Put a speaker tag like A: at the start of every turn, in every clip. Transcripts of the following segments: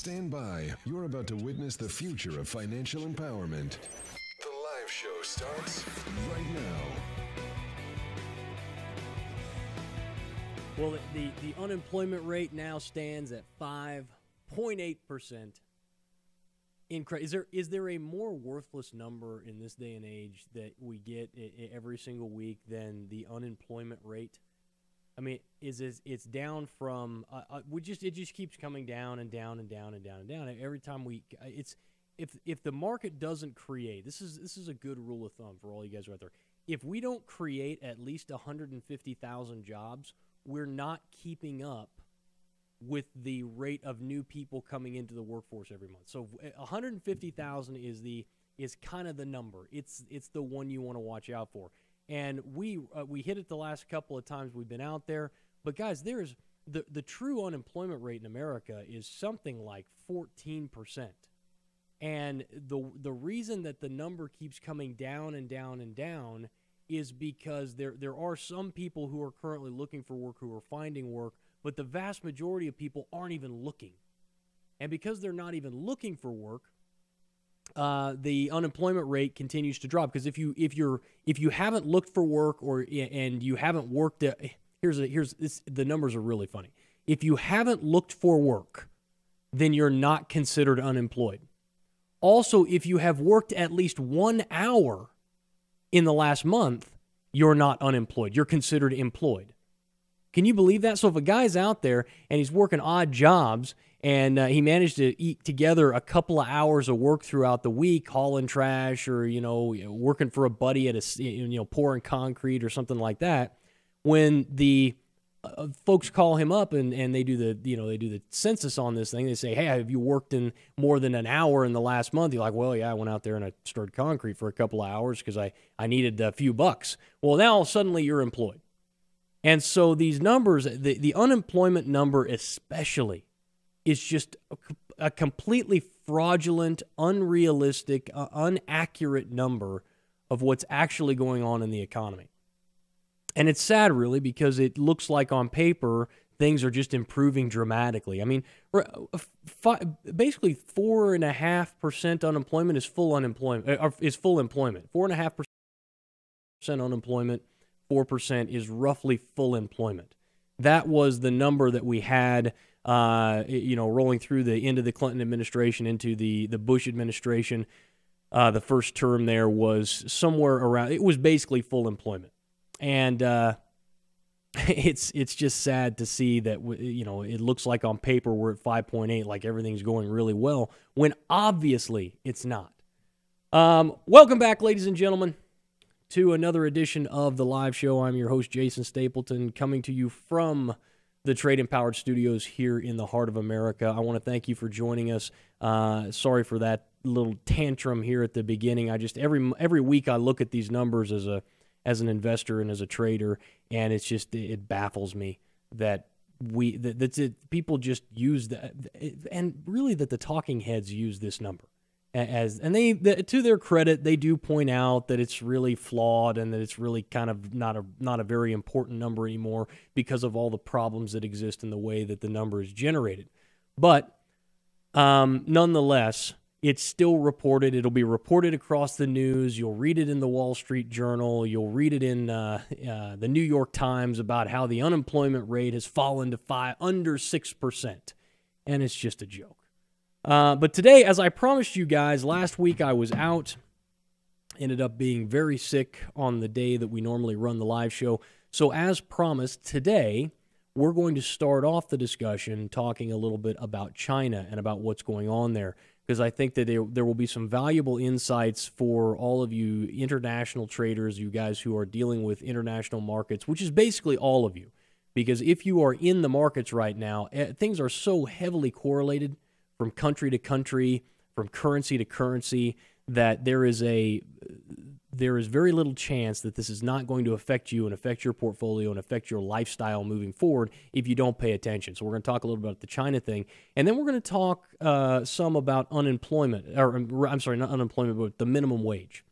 A: Stand by. You're about to witness the future of financial empowerment. The live show starts right now.
B: Well, the, the unemployment rate now stands at 5.8%. Incre- is there is there a more worthless number in this day and age that we get I- I- every single week than the unemployment rate? I mean, is is it's down from uh, uh, we just it just keeps coming down and down and down and down and down every time we it's if if the market doesn't create this is this is a good rule of thumb for all you guys out there. If we don't create at least 150,000 jobs, we're not keeping up with the rate of new people coming into the workforce every month. So uh, 150,000 is the is kind of the number. It's it's the one you want to watch out for. And we uh, we hit it the last couple of times we've been out there. But guys, there's the the true unemployment rate in America is something like 14%. And the the reason that the number keeps coming down and down and down is because there there are some people who are currently looking for work who are finding work, but the vast majority of people aren't even looking. And because they're not even looking for work, uh, the unemployment rate continues to drop. Because if you if you're if you haven't looked for work or and you haven't worked, at, here's a, here's this, the numbers are really funny. If you haven't looked for work, then you're not considered unemployed. Also, if you have worked at least one hour in the last month, you're not unemployed. You're considered employed. Can you believe that? So if a guy's out there and he's working odd jobs and uh, he managed to eat together a couple of hours of work throughout the week, hauling trash or you know working for a buddy at a you know pouring concrete or something like that, when the uh, folks call him up and, and they do the you know they do the census on this thing. They say, "Hey, have you worked in more than an hour in the last month?" You're like, "Well, yeah, I went out there and I stirred concrete for a couple of hours because I I needed a few bucks." Well, now suddenly you're employed, and so these numbers, the the unemployment number especially, is just a, completely fraudulent, unrealistic, uh, inaccurate number of what's actually going on in the economy. And it's sad, really, because it looks like on paper things are just improving dramatically. I mean, basically four and a half percent unemployment is full unemployment. Uh, is full employment. Four and a half percent unemployment. Four percent is roughly full employment. That was the number that we had. Uh, you know, rolling through the end of the Clinton administration into the the Bush administration. Uh, the first term there was somewhere around. It was basically full employment and uh, it's it's just sad to see that you know it looks like on paper we're at 5.8 like everything's going really well when obviously it's not um, welcome back ladies and gentlemen to another edition of the live show i'm your host jason stapleton coming to you from the trade empowered studios here in the heart of america. I want to thank you for joining us. Uh, sorry for that little tantrum here at the beginning. I just every every week i look at these numbers as a as an investor and as a trader, and it's just it baffles me that we that that's it, people just use that, and really that the talking heads use this number as and they the, to their credit they do point out that it's really flawed and that it's really kind of not a not a very important number anymore because of all the problems that exist in the way that the number is generated but um, nonetheless it's still reported. It'll be reported across the news. You'll read it in the Wall Street Journal. You'll read it in uh, uh, the New York Times about how the unemployment rate has fallen to five under six percent, and it's just a joke. Uh, but today, as I promised you guys last week, I was out. Ended up being very sick on the day that we normally run the live show. So, as promised, today we're going to start off the discussion talking a little bit about China and about what's going on there because I think that there, will be some valuable insights for all of you international traders, you guys who are dealing with international markets, which is basically all of you. Because if you are in the markets right now, eh, things are so heavily correlated from country to country, from currency to currency, that there is a there is very little chance that this is not going to affect you and affect your portfolio and affect your lifestyle moving forward if you don't pay attention. So we're going to talk a little about the China thing, and then we're going to talk uh, some about unemployment, or I'm sorry, not unemployment, but the minimum wage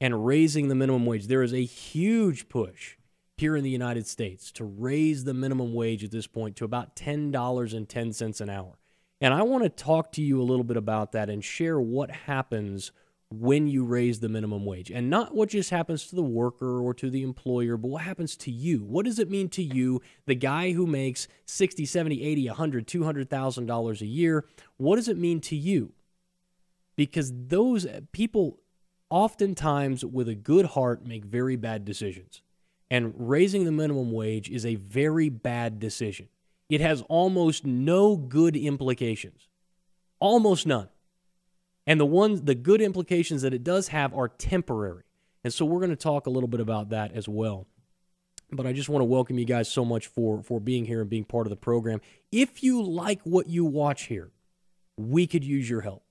B: and raising the minimum wage. There is a huge push here in the United States to raise the minimum wage at this point to about ten dollars and ten cents an hour. And I want to talk to you a little bit about that and share what happens when you raise the minimum wage. And not what just happens to the worker or to the employer but what happens to you. What does it mean to you the guy who makes 60 70 80 100 200000 dollars a year? What does it mean to you? Because those eh, people oftentimes with a good heart make very bad decisions. And raising the minimum wage is a very bad decision it has almost no good implications almost none and the ones the good implications that it does have are temporary. And so we're going to talk a little bit about that as well. But I just want to welcome you guys so much for for being here and being part of the program. If you like what you watch here, we could use your help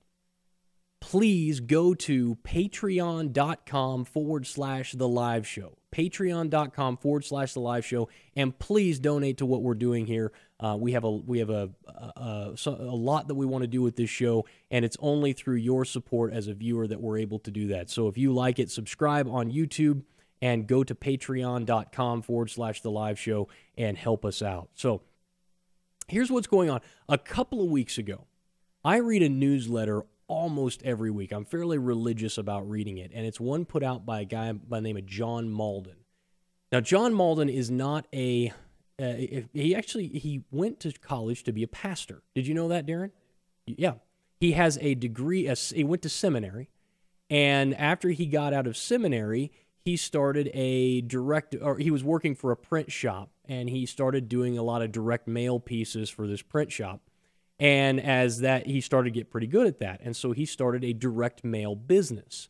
B: please go to patreon.com forward slash the live show. Patreon.com forward slash the live show. And please donate to what we're doing here. Uh, we have a we have a a, a, a lot that we want to do with this show, and it's only through your support as a viewer that we're able to do that. So if you like it, subscribe on YouTube and go to patreon.com forward slash the live show and help us out. So here's what's going on. A couple of weeks ago, I read a newsletter almost every week. I'm fairly religious about reading it, and it's one put out by a guy by the name of John Mauldin. Now, John Mauldin is not a uh, he actually he went to college to be a pastor. Did you know that, Darren? Yeah, he has a degree. He went to seminary, and after he got out of seminary, he started a direct or he was working for a print shop, and he started doing a lot of direct mail pieces for this print shop and as that, he started to get pretty good at that. And so he started a direct mail business.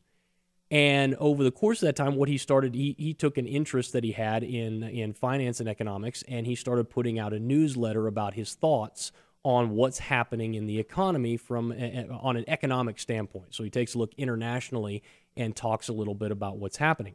B: And over the course of that time, what he started, he, he took an interest that he had in, in finance and economics, and he started putting out a newsletter about his thoughts on what's happening in the economy from on an economic standpoint. So he takes a look internationally and talks a little bit about what's happening.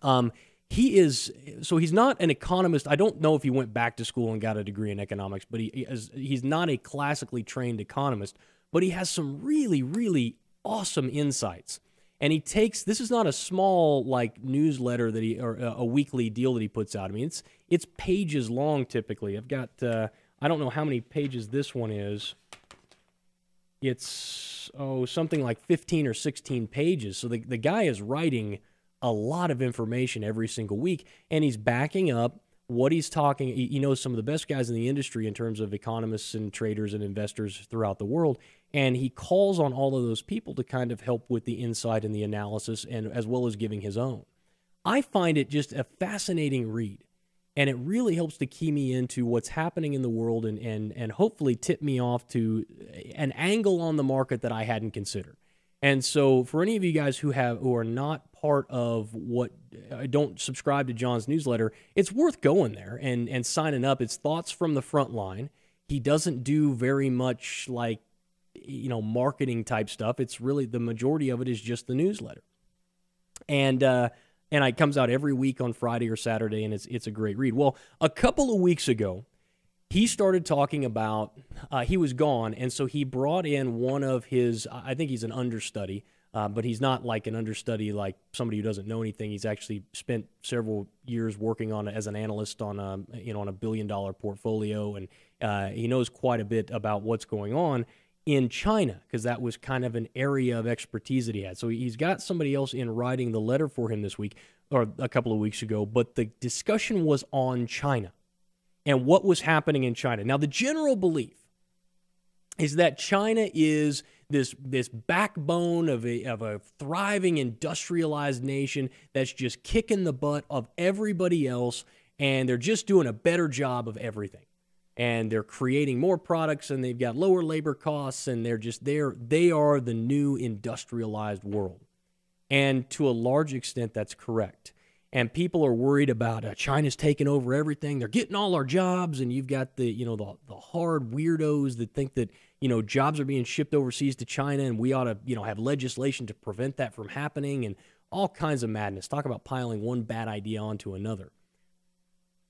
B: Um, he is so he's not an economist. I don't know if he went back to school and got a degree in economics, but he is, he's not a classically trained economist. But he has some really, really awesome insights. And he takes this is not a small like newsletter that he or a weekly deal that he puts out. I mean, it's it's pages long typically. I've got uh, I don't know how many pages this one is. It's oh something like 15 or 16 pages. So the the guy is writing a lot of information every single week, and he's backing up what he's talking. He knows some of the best guys in the industry in terms of economists and traders and investors throughout the world, and he calls on all of those people to kind of help with the insight and the analysis, and as well as giving his own. I find it just a fascinating read, and it really helps to key me into what's happening in the world, and and and hopefully tip me off to an angle on the market that I hadn't considered. And so, for any of you guys who have who are not part of what uh, don't subscribe to John's newsletter, it's worth going there and and signing up. It's thoughts from the front line. He doesn't do very much like you know marketing type stuff. It's really the majority of it is just the newsletter, and uh, and it comes out every week on Friday or Saturday, and it's it's a great read. Well, a couple of weeks ago, he started talking about uh, he was gone, and so he brought in one of his. I think he's an understudy, uh, but he's not like an understudy like somebody who doesn't know anything. He's actually spent several years working on as an analyst on a you know on a billion dollar portfolio, and uh, he knows quite a bit about what's going on in China because that was kind of an area of expertise that he had. So he's got somebody else in writing the letter for him this week or a couple of weeks ago, but the discussion was on China and what was happening in China. Now, the general belief is that China is this this backbone of a of a thriving industrialized nation that's just kicking the butt of everybody else and they're just doing a better job of everything. And they're creating more products and they've got lower labor costs and they're just they're they are the new industrialized world. And to a large extent that's correct and people are worried about uh, China's taking over everything. They're getting all our jobs, and you've got the you know the the hard weirdos that think that you know jobs are being shipped overseas to China, and we ought to you know have legislation to prevent that from happening, and all kinds of madness. Talk about piling one bad idea onto another.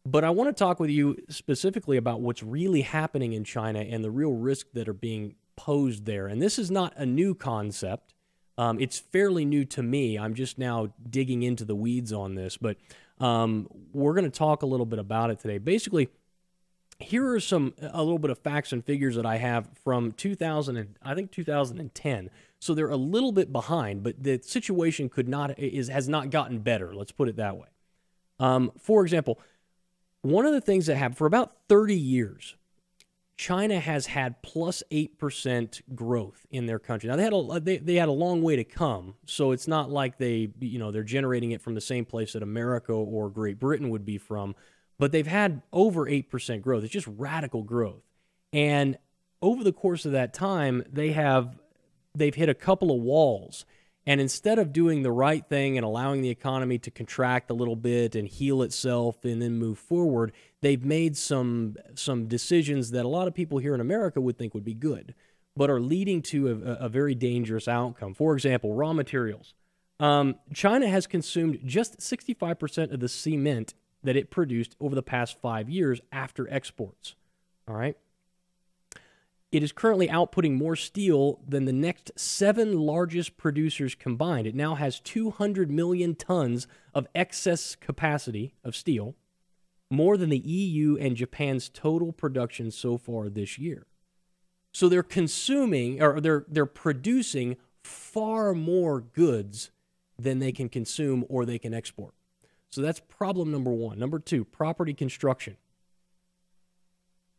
B: But I want to talk with you specifically about what's really happening in China and the real risks that are being posed there. And this is not a new concept. Um, it's fairly new to me. I'm just now digging into the weeds on this, but um, we're going to talk a little bit about it today. Basically, here are some a little bit of facts and figures that I have from 2000 and I think 2010. So they're a little bit behind, but the situation could not is has not gotten better. Let's put it that way. Um, for example, one of the things that happened for about 30 years, China has had plus plus eight percent growth in their country. Now they had a they, they had a long way to come, so it's not like they you know they're generating it from the same place that America or Great Britain would be from but they've had over 8% growth. It's just radical growth. And over the course of that time, they have they've hit a couple of walls. And instead of doing the right thing and allowing the economy to contract a little bit and heal itself and then move forward, they've made some some decisions that a lot of people here in America would think would be good, but are leading to a, a very dangerous outcome. For example, raw materials. Um, China has consumed just 65% of the cement that it produced over the past five years after exports. All right. It is currently outputting more steel than the next seven largest producers combined. It now has 200 million tons of excess capacity of steel, more than the EU and Japan's total production so far this year. So they're consuming or they're they're producing far more goods than they can consume or they can export. So that's problem number one. Number two, property construction.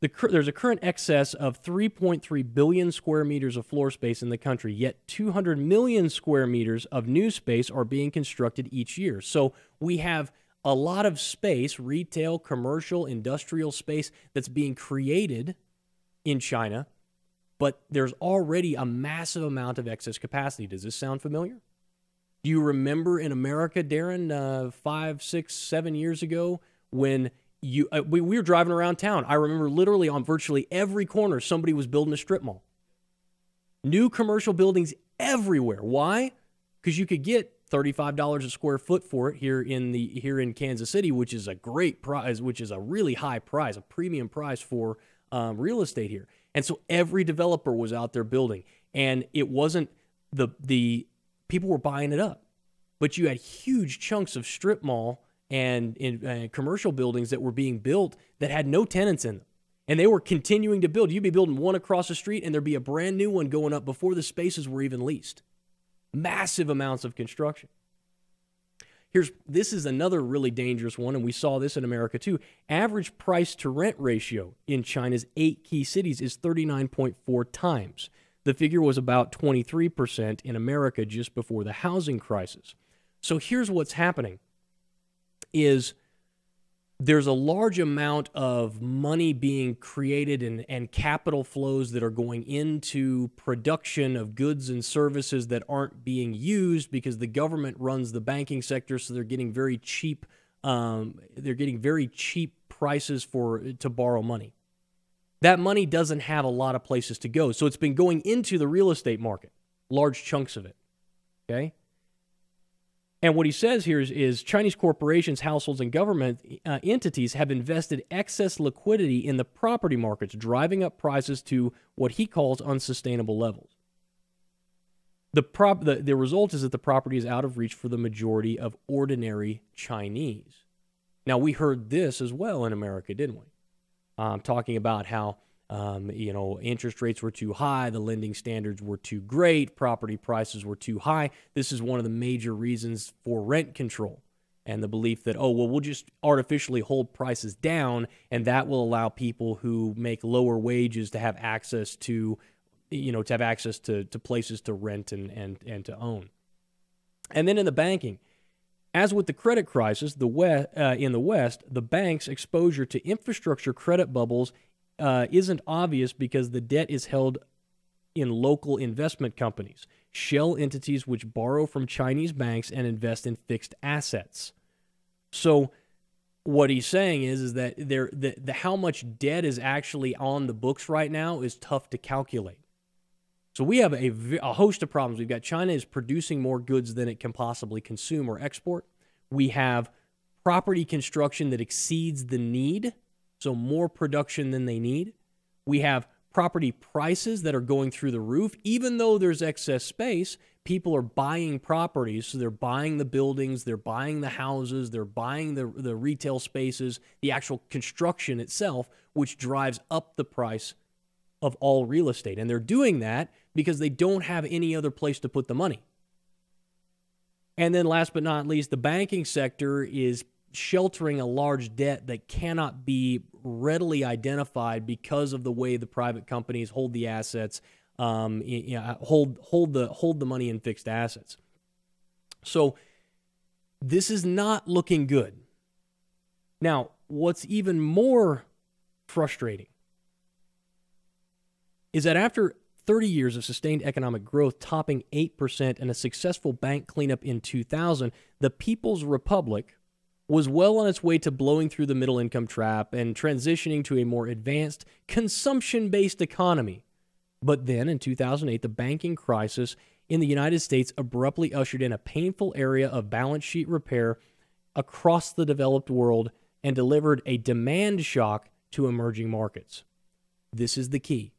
B: The, there's a current excess of 3.3 billion square meters of floor space in the country, yet 200 million square meters of new space are being constructed each year. So we have a lot of space, retail, commercial, industrial space, that's being created in China, but there's already a massive amount of excess capacity. Does this sound familiar? Do you remember in America, Darren, uh, five, six, seven years ago when you uh, we, we were driving around town? I remember literally on virtually every corner somebody was building a strip mall. New commercial buildings everywhere. Why? Because you could get $35 a square foot for it here in the here in Kansas City, which is a great price, which is a really high price, a premium price for um, real estate here. And so every developer was out there building, and it wasn't the the people were buying it up. But you had huge chunks of strip mall and in uh, commercial buildings that were being built that had no tenants in them. And they were continuing to build. You'd be building one across the street, and there'd be a brand new one going up before the spaces were even leased. Massive amounts of construction. Here's this is another really dangerous one, and we saw this in America too. Average price to rent ratio in China's eight key cities is 39.4 times. The figure was about 23% in America just before the housing crisis. So here's what's happening is there's a large amount of money being created and, and capital flows that are going into production of goods and services that aren't being used because the government runs the banking sector so they're getting very cheap um, they're getting very cheap prices for to borrow money that money doesn't have a lot of places to go. So it's been going into the real estate market, large chunks of it. Okay? And what he says here is, is Chinese corporations, households, and government uh, entities have invested excess liquidity in the property markets, driving up prices to what he calls unsustainable levels. The, prop, the, the result is that the property is out of reach for the majority of ordinary Chinese. Now, we heard this as well in America, didn't we? um, talking about how um, you know interest rates were too high, the lending standards were too great, property prices were too high. This is one of the major reasons for rent control and the belief that oh well we'll just artificially hold prices down and that will allow people who make lower wages to have access to you know to have access to, to places to rent and, and and to own and then in the banking as with the credit crisis the West, uh, in the West, the bank's exposure to infrastructure credit bubbles uh, isn't obvious because the debt is held in local investment companies, shell entities which borrow from Chinese banks and invest in fixed assets. So, what he's saying is, is that there, the, the how much debt is actually on the books right now is tough to calculate. So we have a, a host of problems. We've got China is producing more goods than it can possibly consume or export. We have property construction that exceeds the need, so more production than they need. We have property prices that are going through the roof. Even though there's excess space, people are buying properties. So they're buying the buildings, they're buying the houses, they're buying the, the retail spaces, the actual construction itself, which drives up the price of all real estate. And they're doing that because they don't have any other place to put the money. And then, last but not least, the banking sector is sheltering a large debt that cannot be readily identified because of the way the private companies hold the assets, um, you know, hold hold the hold the money in fixed assets. So this is not looking good. Now, what's even more frustrating is that after 30 years of sustained economic growth topping 8% and a successful bank cleanup in 2000, the People's Republic was well on its way to blowing through the middle income trap and transitioning to a more advanced consumption based economy. But then in 2008, the banking crisis in the United States abruptly ushered in a painful area of balance sheet repair across the developed world and delivered a demand shock to emerging markets. This is the key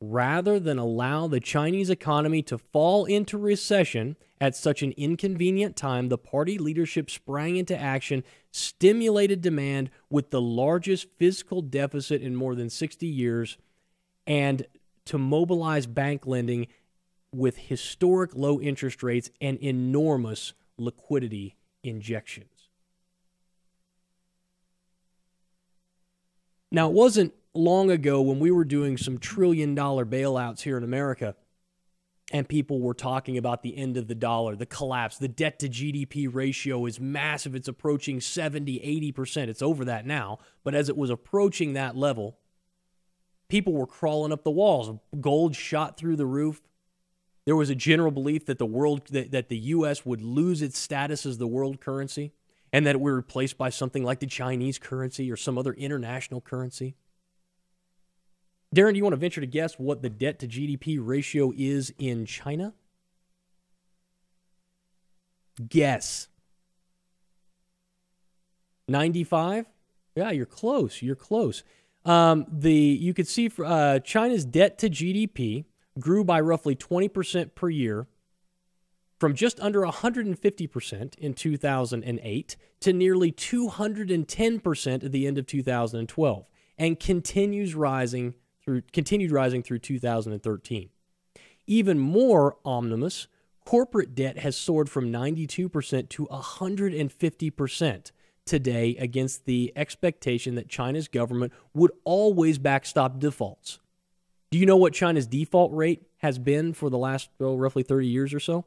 B: rather than allow the Chinese economy to fall into recession at such an inconvenient time, the party leadership sprang into action, stimulated demand with the largest fiscal deficit in more than 60 years, and to mobilize bank lending with historic low interest rates and enormous liquidity injections. Now, it wasn't long ago when we were doing some trillion dollar bailouts here in America and people were talking about the end of the dollar, the collapse, the debt to GDP ratio is massive. It's approaching 70, 80%. It's over that now. But as it was approaching that level, people were crawling up the walls. Gold shot through the roof. There was a general belief that the world that, that the US would lose its status as the world currency and that it be replaced by something like the Chinese currency or some other international currency. Darren, do you want to venture to guess what the debt to GDP ratio is in China? Guess. 95? Yeah, you're close. You're close. Um, the you could see for, uh, China's debt to GDP grew by roughly 20% per year from just under 150% in 2008 to nearly 210% at the end of 2012 and continues rising through continued rising through 2013. Even more ominous, corporate debt has soared from 92% to 150% today against the expectation that China's government would always backstop defaults. Do you know what China's default rate has been for the last oh, roughly 30 years or so?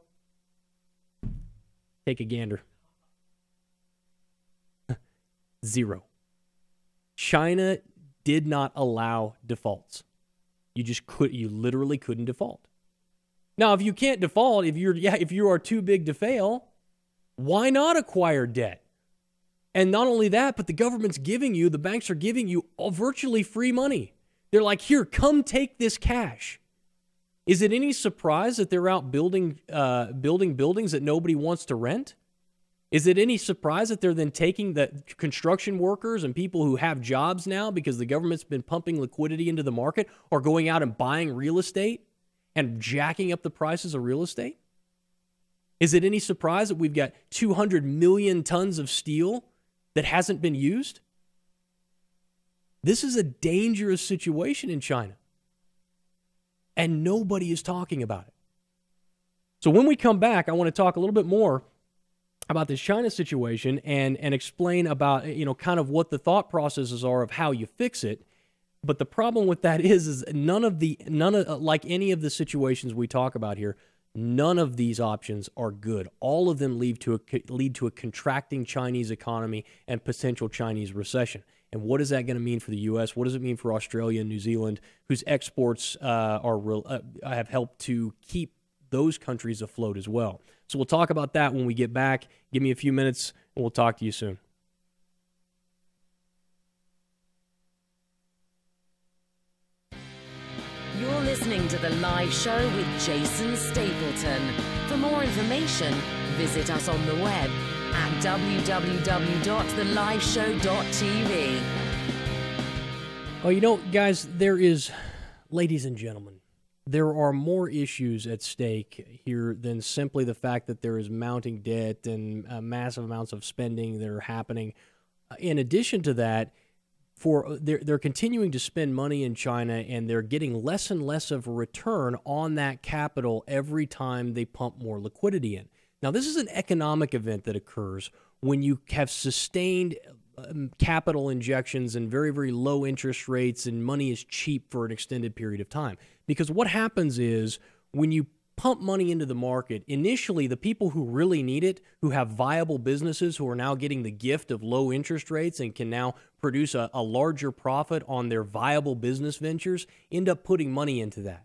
B: Take a gander. Zero. China did not allow defaults. You just could you literally couldn't default. Now, if you can't default, if you're yeah, if you are too big to fail, why not acquire debt? And not only that, but the government's giving you, the banks are giving you all virtually free money. They're like, here, come take this cash. Is it any surprise that they're out building uh, building buildings that nobody wants to rent? Is it any surprise that they're then taking the construction workers and people who have jobs now because the government's been pumping liquidity into the market or going out and buying real estate and jacking up the prices of real estate? Is it any surprise that we've got 200 million tons of steel that hasn't been used? This is a dangerous situation in China. And nobody is talking about it. So when we come back, I want to talk a little bit more about this China situation and and explain about you know kind of what the thought processes are of how you fix it. But the problem with that is is none of the none of like any of the situations we talk about here, none of these options are good. All of them lead to a lead to a contracting Chinese economy and potential Chinese recession. And what is that going to mean for the U.S.? What does it mean for Australia and New Zealand, whose exports uh, are uh, have helped to keep those countries afloat as well? So we'll talk about that when we get back. Give me a few minutes and we'll talk to you soon.
C: You're listening to The Live Show with Jason Stapleton. For more information, visit us on the web at www.theliveshow.tv.
B: Oh, you know, guys, there is ladies and gentlemen, there are more issues at stake here than simply the fact that there is mounting debt and uh, massive amounts of spending that are happening. Uh, in addition to that, for uh, they're, they're continuing to spend money in China and they're getting less and less of a return on that capital every time they pump more liquidity in. Now, this is an economic event that occurs when you have sustained um, capital injections and very, very low interest rates, and money is cheap for an extended period of time. Because what happens is when you pump money into the market, initially, the people who really need it, who have viable businesses who are now getting the gift of low interest rates and can now produce a, a larger profit on their viable business ventures, end up putting money into that.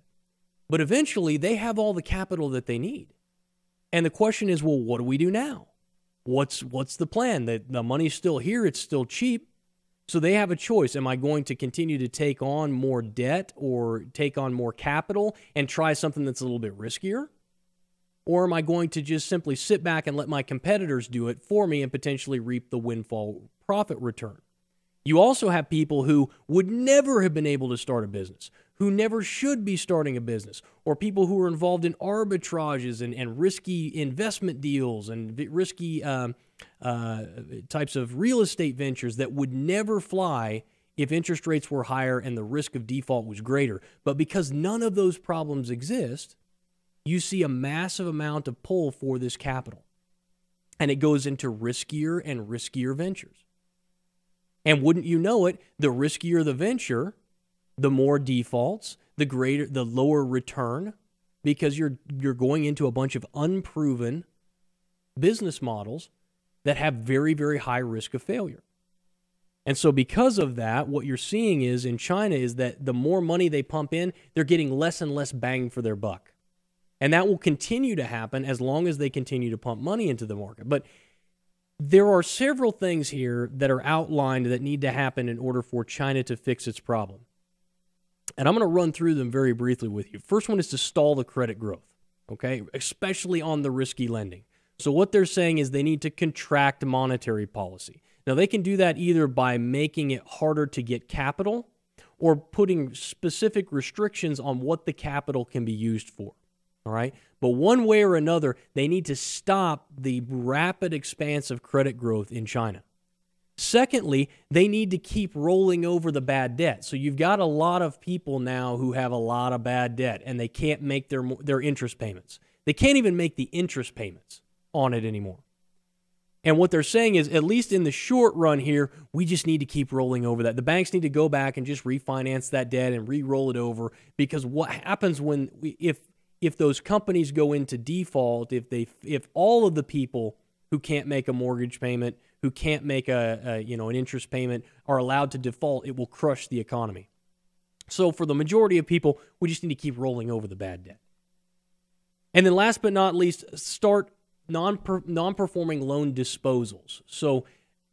B: But eventually, they have all the capital that they need. And the question is, well, what do we do now? What's what's the plan? That the money's still here, it's still cheap. So they have a choice. Am I going to continue to take on more debt or take on more capital and try something that's a little bit riskier? Or am I going to just simply sit back and let my competitors do it for me and potentially reap the windfall profit return? You also have people who would never have been able to start a business, who never should be starting a business, or people who are involved in arbitrages and, and risky investment deals and risky um, uh, types of real estate ventures that would never fly if interest rates were higher and the risk of default was greater. But because none of those problems exist, you see a massive amount of pull for this capital. And it goes into riskier and riskier ventures. And wouldn't you know it, the riskier the venture, the more defaults, the greater the lower return because you're you're going into a bunch of unproven business models that have very very high risk of failure. And so because of that, what you're seeing is in China is that the more money they pump in, they're getting less and less bang for their buck. And that will continue to happen as long as they continue to pump money into the market. But there are several things here that are outlined that need to happen in order for China to fix its problem. And I'm going to run through them very briefly with you. First one is to stall the credit growth, okay, especially on the risky lending. So, what they're saying is they need to contract monetary policy. Now, they can do that either by making it harder to get capital or putting specific restrictions on what the capital can be used for. All right. But one way or another, they need to stop the rapid expanse of credit growth in China. Secondly, they need to keep rolling over the bad debt. So you've got a lot of people now who have a lot of bad debt and they can't make their their interest payments. They can't even make the interest payments on it anymore. And what they're saying is, at least in the short run here, we just need to keep rolling over that. The banks need to go back and just refinance that debt and re-roll it over because what happens when we, if if those companies go into default, if they if all of the people who can't make a mortgage payment who can't make a, a, you know an interest payment are allowed to default, it will crush the economy. So for the majority of people, we just need to keep rolling over the bad debt. And then last but not least, start non non-performing loan disposals. So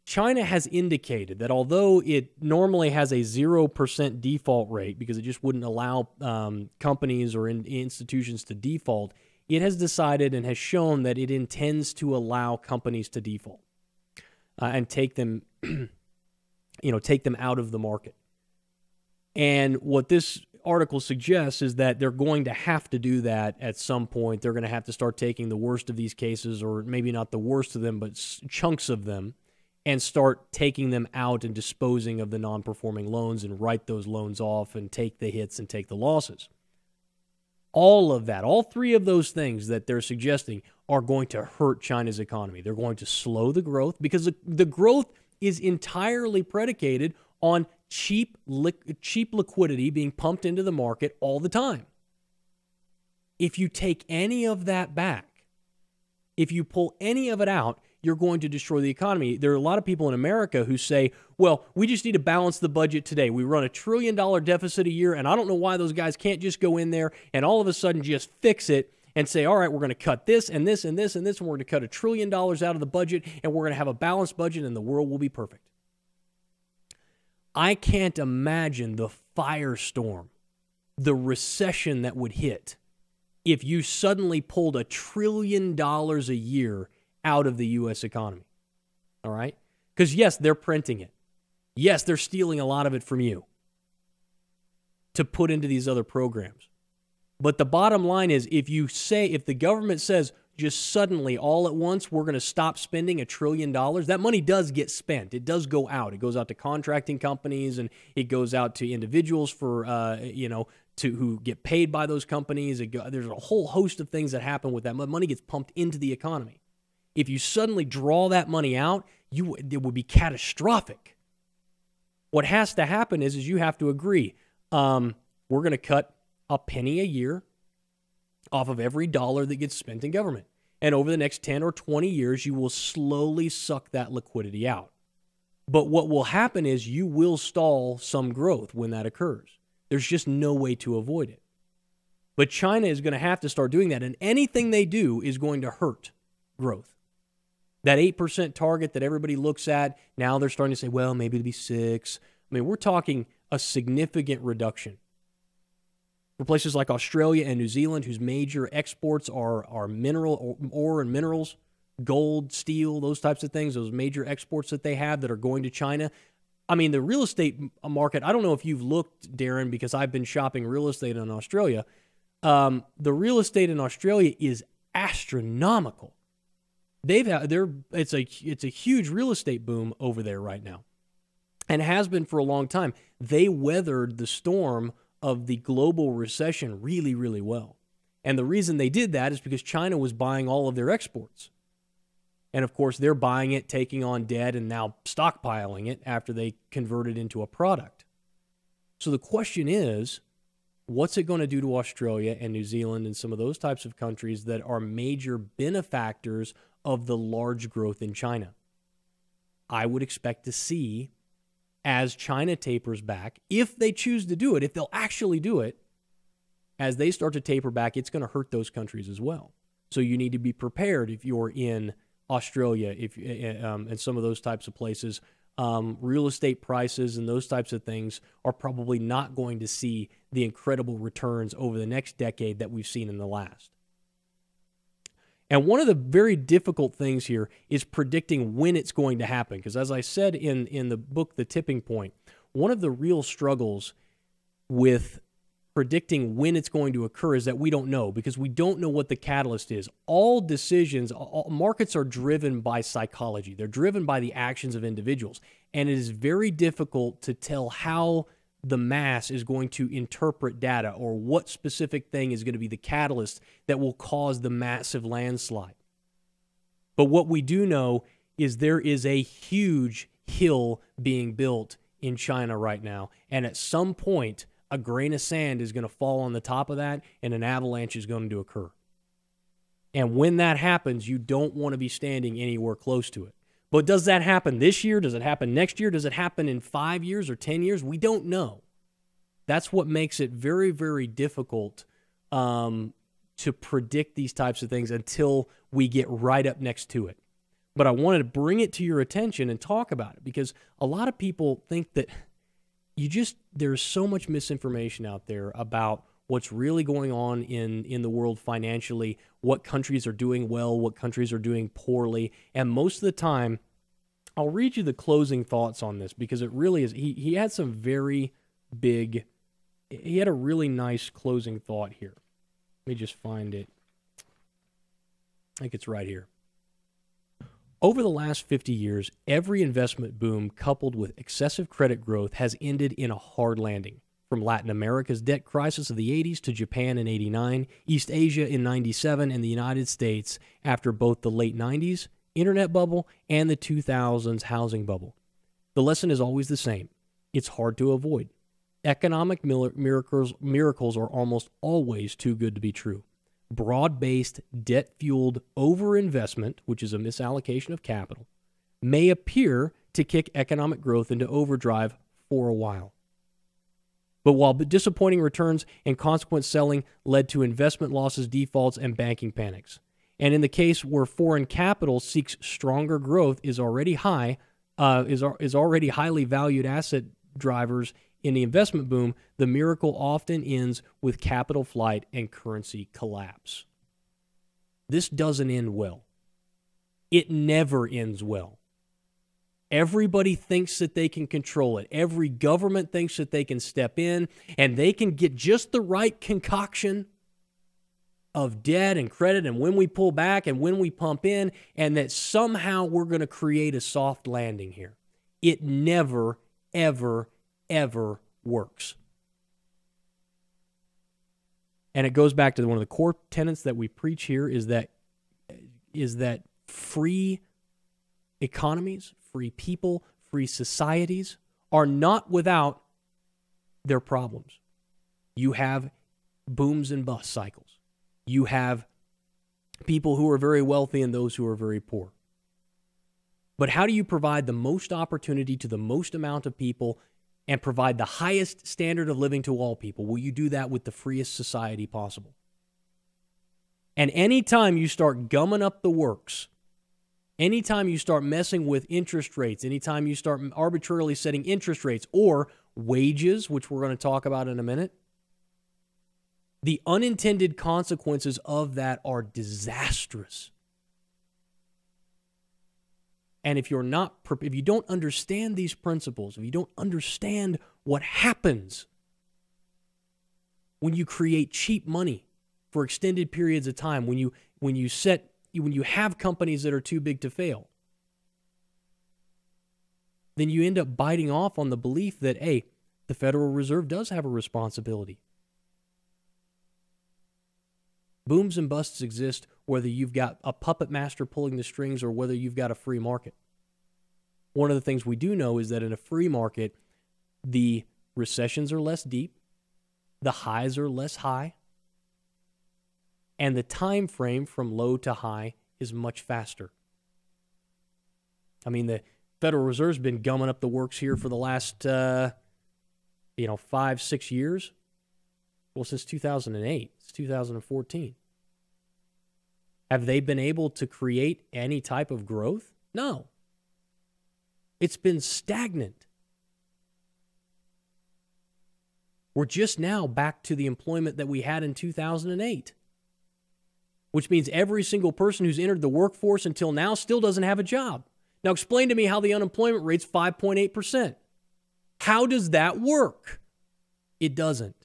B: China has indicated that although it normally has a 0% default rate because it just wouldn't allow um, companies or in, institutions to default, it has decided and has shown that it intends to allow companies to default uh, and take them, you know, take them out of the market. And what this article suggests is that they're going to have to do that at some point. They're going to have to start taking the worst of these cases, or maybe not the worst of them, but chunks of them, and start taking them out and disposing of the non performing loans and write those loans off and take the hits and take the losses. All of that, all three of those things that they're suggesting are going to hurt China's economy. They're going to slow the growth because the, the growth is entirely predicated on cheap li- cheap liquidity being pumped into the market all the time. If you take any of that back, if you pull any of it out, you're going to destroy the economy. There are a lot of people in America who say, well, we just need to balance the budget today. We run a trillion dollar deficit a year, and I don't know why those guys can't just go in there and all of a sudden just fix it and say, all right, we're going to cut this and this and this and this, and we're going to cut a trillion dollars out of the budget, and we're going to have a balanced budget, and the world will be perfect. I can't imagine the firestorm, the recession that would hit if you suddenly pulled a trillion dollars a year out of the U.S. economy. All right? Because, yes, they're printing it. Yes, they're stealing a lot of it from you to put into these other programs. But the bottom line is if you say, if the government says just suddenly all at once we're going to stop spending a trillion dollars, that money does get spent. It does go out. It goes out to contracting companies and it goes out to individuals for, uh, you know, to who get paid by those companies. Go, there's a whole host of things that happen with that. Money gets pumped into the economy. If you suddenly draw that money out, you it would be catastrophic. What has to happen is, is you have to agree. Um, we're going to cut a penny a year off of every dollar that gets spent in government. And over the next 10 or 20 years, you will slowly suck that liquidity out. But what will happen is you will stall some growth when that occurs. There's just no way to avoid it. But China is going to have to start doing that. And anything they do is going to hurt growth. That 8% target that everybody looks at, now they're starting to say, well, maybe it'll be six. I mean, we're talking a significant reduction. For places like Australia and New Zealand, whose major exports are, are mineral ore and minerals, gold, steel, those types of things, those major exports that they have that are going to China. I mean, the real estate market, I don't know if you've looked, Darren, because I've been shopping real estate in Australia. Um, the real estate in Australia is astronomical. They've had, they're, it's a, it's a huge real estate boom over there right now and has been for a long time. They weathered the storm of the global recession really, really well. And the reason they did that is because China was buying all of their exports. And of course, they're buying it, taking on debt, and now stockpiling it after they convert it into a product. So the question is what's it going to do to Australia and New Zealand and some of those types of countries that are major benefactors of the large growth in China? I would expect to see as China tapers back, if they choose to do it, if they'll actually do it, as they start to taper back, it's going to hurt those countries as well. So you need to be prepared if you're in Australia, if eh, eh, um, and some of those types of places. Um, real estate prices and those types of things are probably not going to see the incredible returns over the next decade that we've seen in the last. And one of the very difficult things here is predicting when it's going to happen. Because as I said in, in the book, The Tipping Point, one of the real struggles with predicting when it's going to occur is that we don't know because we don't know what the catalyst is. All decisions, all, markets are driven by psychology, they're driven by the actions of individuals. And it is very difficult to tell how the mass is going to interpret data or what specific thing is going to be the catalyst that will cause the massive landslide. But what we do know is there is a huge hill being built in China right now. And at some point, a grain of sand is going to fall on the top of that and an avalanche is going to occur. And when that happens, you don't want to be standing anywhere close to it. But does that happen this year? Does it happen next year? Does it happen in five years or 10 years? We don't know. That's what makes it very, very difficult um, to predict these types of things until we get right up next to it. But I wanted to bring it to your attention and talk about it because a lot of people think that you just, there's so much misinformation out there about what's really going on in, in the world financially, what countries are doing well, what countries are doing poorly. And most of the time, I'll read you the closing thoughts on this because it really is. He, he had some very big, he had a really nice closing thought here. Let me just find it. I think it's right here. Over the last 50 years, every investment boom coupled with excessive credit growth has ended in a hard landing from Latin America's debt crisis of the 80s to Japan in 89, East Asia in 97, and the United States after both the late 90s internet bubble and the 2000s housing bubble. The lesson is always the same it's hard to avoid. Economic miracles, miracles are almost always too good to be true. Broad based, debt fueled overinvestment, which is a misallocation of capital, may appear to kick economic growth into overdrive for a while. But while disappointing returns and consequent selling led to investment losses, defaults, and banking panics. And in the case where foreign capital seeks stronger growth is already high, uh, is, is already highly valued asset drivers in the investment boom, the miracle often ends with capital flight and currency collapse. This doesn't end well. It never ends well. Everybody thinks that they can control it. Every government thinks that they can step in and they can get just the right concoction of debt and credit and when we pull back and when we pump in, and that somehow we're going to create a soft landing here. It never, ever, ever works. And it goes back to one of the core tenets that we preach here is that is that free economies, free people, free societies are not without their problems. You have booms and bust cycles. You have people who are very wealthy and those who are very poor. But how do you provide the most opportunity to the most amount of people and provide the highest standard of living to all people? Will you do that with the freest society possible? And anytime you start gumming up the works, anytime you start messing with interest rates, anytime you start arbitrarily setting interest rates or wages, which we're going to talk about in a minute, the unintended consequences of that are disastrous. And if you're not, if you don't understand these principles, if you don't understand what happens when you create cheap money for extended periods of time, when you when you set when you have companies that are too big to fail, then you end up biting off on the belief that hey, the Federal Reserve does have a responsibility. Booms and busts exist whether you've got a puppet master pulling the strings or whether you've got a free market. One of the things we do know is that in a free market, the recessions are less deep, the highs are less high, and the time frame from low to high is much faster. I mean, the Federal Reserve's been gumming up the works here for the last, uh, you know, five, six years. Well, since 2008, it's 2014. Have they been able to create any type of growth? No. It's been stagnant. We're just now back to the employment that we had in 2008, which means every single person who's entered the workforce until now still doesn't have a job. Now, explain to me how the unemployment rate's 5.8%. How does that work? It doesn't.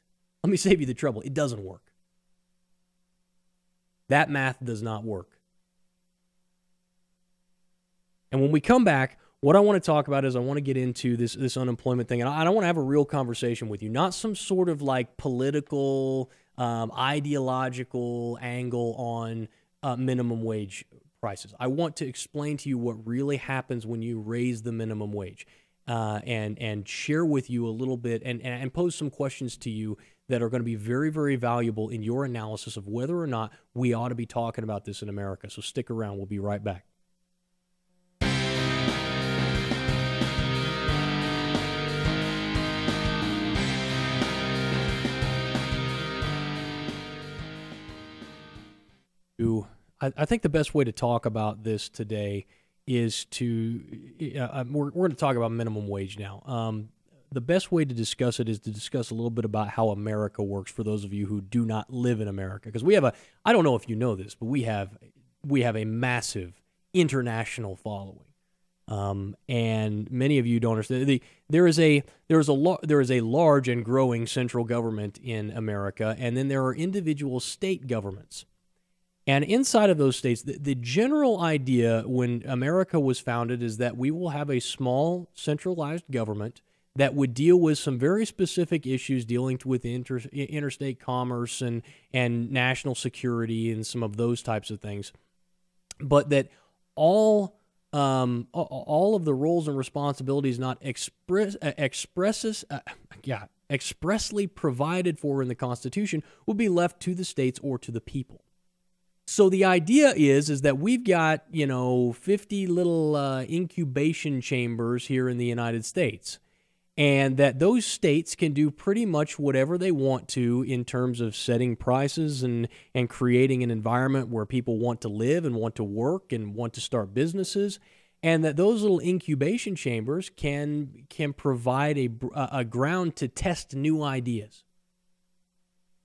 B: Let me save you the trouble. It doesn't work. That math does not work. And when we come back, what I want to talk about is I want to get into this this unemployment thing, and I, I want to have a real conversation with you, not some sort of like political, um, ideological angle on uh, minimum wage prices. I want to explain to you what really happens when you raise the minimum wage, uh, and and share with you a little bit, and and pose some questions to you that are going to be very, very valuable in your analysis of whether or not we ought to be talking about this in America. So stick around. We'll be right back. I, think the best way to talk about this today is to uh, we're, we're going to talk about minimum wage now. Um, the best way to discuss it is to discuss a little bit about how America works for those of you who do not live in America because we have a I don't know if you know this but we have we have a massive international following um, and many of you don't understand the, there is a there is a there is a large and growing central government in America and then there are individual state governments and inside of those states, the, the, general idea when America was founded is that we will have a small centralized government that would deal with some very specific issues dealing with inter, interstate commerce and, and national security and some of those types of things. But that all um, all of the roles and responsibilities not express uh, expresses uh, yeah expressly provided for in the Constitution will be left to the states or to the people. So the idea is is that we've got you know 50 little uh, incubation chambers here in the United States and that those states can do pretty much whatever they want to in terms of setting prices and, and creating an environment where people want to live and want to work and want to start businesses and that those little incubation chambers can can provide a, a ground to test new ideas.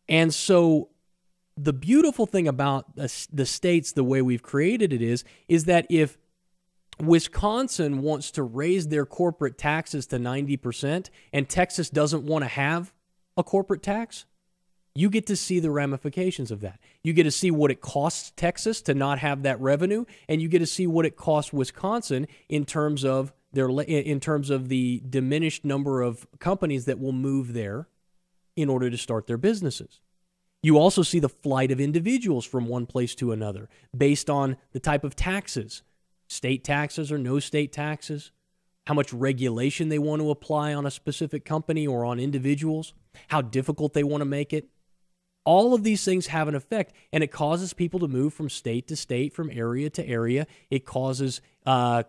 B: And so the beautiful thing about the states the way we've created it is is that if Wisconsin wants to raise their corporate taxes to 90%, and Texas doesn't want to have a corporate tax, you get to see the ramifications of that. You get to see what it costs Texas to not have that revenue, and you get to see what it costs Wisconsin in terms of their in terms of the diminished number of companies that will move there in order to start their businesses. You also see the flight of individuals from one place to another based on the type of taxes state taxes or no state taxes, how much regulation they want to apply on a specific company or on individuals, how difficult they want to make it. All of these things have an effect, and it causes people to move from state to state, from area to area. It causes uh,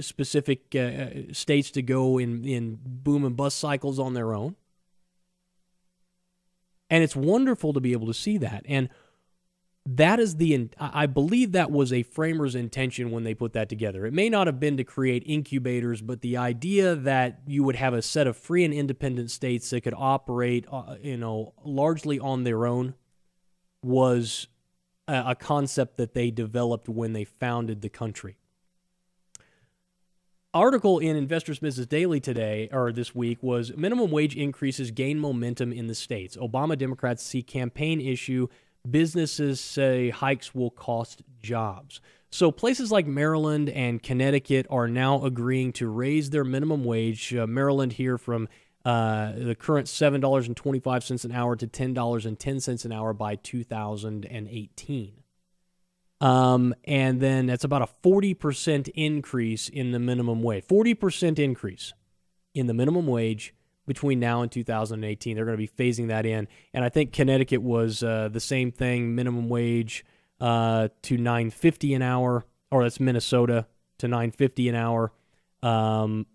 B: specific uh, states to go in, in boom and bust cycles on their own. And it's wonderful to be able to see that. And that is the i believe that was a framer's intention when they put that together it may not have been to create incubators but the idea that you would have a set of free and independent states that could operate uh, you know largely on their own was a, a concept that they developed when they founded the country article in investors business daily today or this week was minimum wage increases gain momentum in the states obama democrats see campaign issue businesses say hikes will cost jobs. So, places like Maryland and Connecticut are now agreeing to raise their minimum wage. Uh, Maryland here from uh, the current $7.25 an hour to $10.10 an hour by 2018. Um, and then that's about a 40% increase in the minimum wage. 40% increase in the minimum wage between now and 2018. They're going to be phasing that in, and I think Connecticut was uh, the same thing, minimum wage uh, to 950 an hour, or that's Minnesota to 950 an hour um,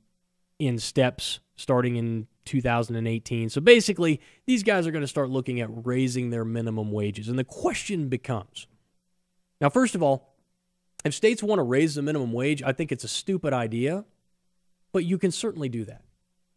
B: in steps starting in 2018. So basically, these guys are going to start looking at raising their minimum wages, and the question becomes: now, first of all, if states want to raise the minimum wage, I think it's a stupid idea, but you can certainly do that.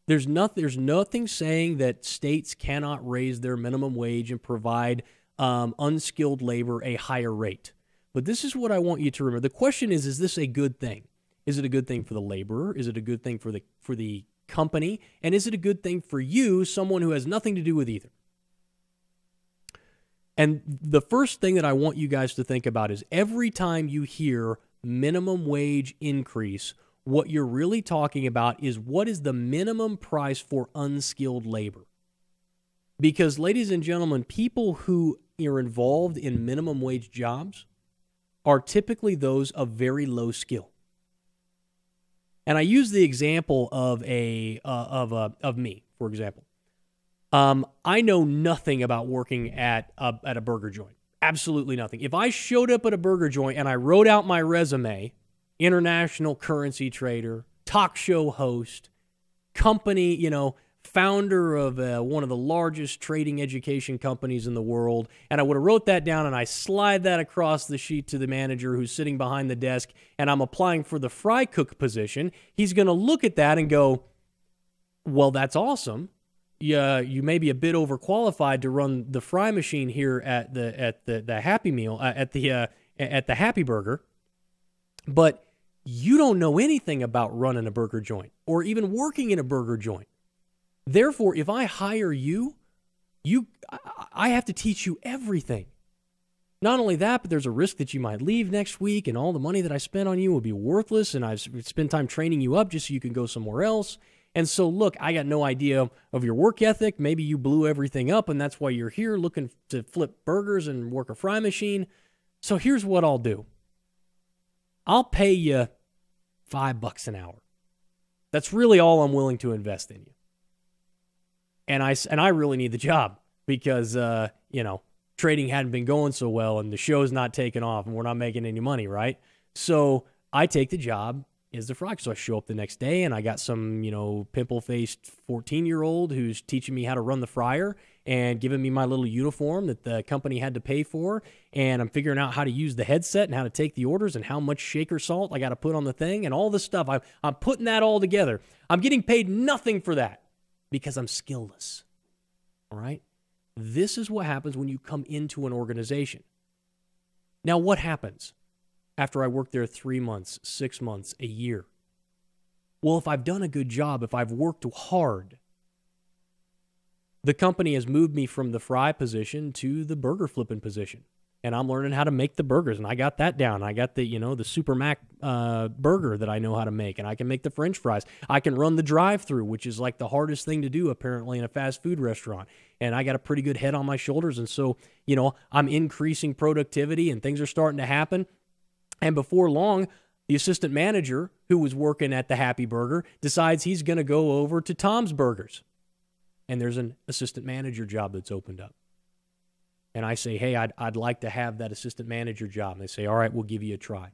B: There's nothing. There's nothing saying that states cannot raise their minimum wage and provide um, unskilled labor a higher rate. But this is what I want you to remember. The question is: Is this a good thing? Is it a good thing for the laborer? Is it a good thing for the for the company? And is it a good thing for you, someone who has nothing to do with either? And the first thing that I want you guys to think about is every time you hear minimum wage increase what you're really talking about is what is the minimum price for unskilled labor? Because, ladies and gentlemen, people who are involved in minimum wage jobs are typically those of very low skill. And I use the example of a uh, of a, of me, for example. Um, I know nothing about working at a, at a burger joint. Absolutely nothing. If I showed up at a burger joint and I wrote out my resume international currency trader, talk show host, company, you know, founder of uh, one of the largest trading education companies in the world and i would have wrote that down and i slide that across the sheet to the manager who's sitting behind the desk and i'm applying for the fry cook position he's going to look at that and go well that's awesome you may be a bit overqualified to run the fry machine here at the at the, the Happy Meal uh, at the uh, at the Happy Burger, but you don't know anything about running a burger joint or even working in a burger joint. Therefore, if I hire you, you I have to teach you everything. Not only that, but there's a risk that you might leave next week and all the money that I spent on you will be worthless and I've spent time training you up just so you can go somewhere else. And so, look, I got no idea of your work ethic. Maybe you blew everything up and that's why you're here looking to flip burgers and work a fry machine. So, here's what I'll do I'll pay you five bucks an hour. That's really all I'm willing to invest in you. And I, and I really need the job because, uh, you know, trading hadn't been going so well and the show's not taking off and we're not making any money, right? So I take the job is the frog. So I show up the next day and I got some, you know, pimple faced 14 year old who's teaching me how to run the fryer and giving me my little uniform that the company had to pay for. And I'm figuring out how to use the headset and how to take the orders and how much shaker salt I got to put on the thing and all this stuff. I'm, I'm putting that all together. I'm getting paid nothing for that because I'm skillless. All right? This is what happens when you come into an organization. Now, what happens? After I work there three months, six months, a year? Well, if I've done a good job, if I've worked hard, the company has moved me from the fry position to the burger flipping position and I'm learning how to make the burgers, and I got that down. I got the you know the Super Mac uh, burger that I know how to make, and I can make the French fries. I can run the drive-through, which is like the hardest thing to do apparently in a fast food restaurant. And I got a pretty good head on my shoulders, and so you know I'm increasing productivity, and things are starting to happen. And before long, the assistant manager who was working at the Happy Burger decides he's going to go over to Tom's Burgers, and there's an assistant manager job that's opened up and I say, hey, I'd, I'd like to have that assistant manager job. And they say, all right, we'll give you a try.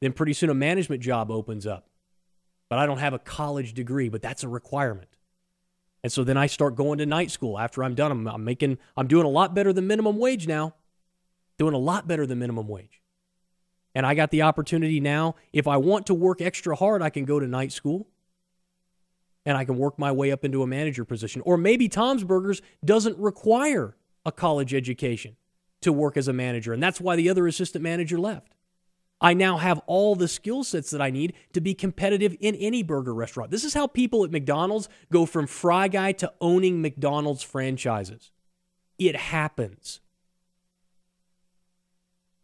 B: Then pretty soon a management job opens up. But I don't have a college degree, but that's a requirement. And so then I start going to night school after I'm done. I'm, I'm making, I'm doing a lot better than minimum wage now. Doing a lot better than minimum wage. And I got the opportunity now. If I want to work extra hard, I can go to night school and I can work my way up into a manager position. Or maybe Tom's Burgers doesn't require a college education to work as a manager. And that's why the other assistant manager left. I now have all the skill sets that I need to be competitive in any burger restaurant. This is how people at McDonald's go from fry guy to owning McDonald's franchises. It happens.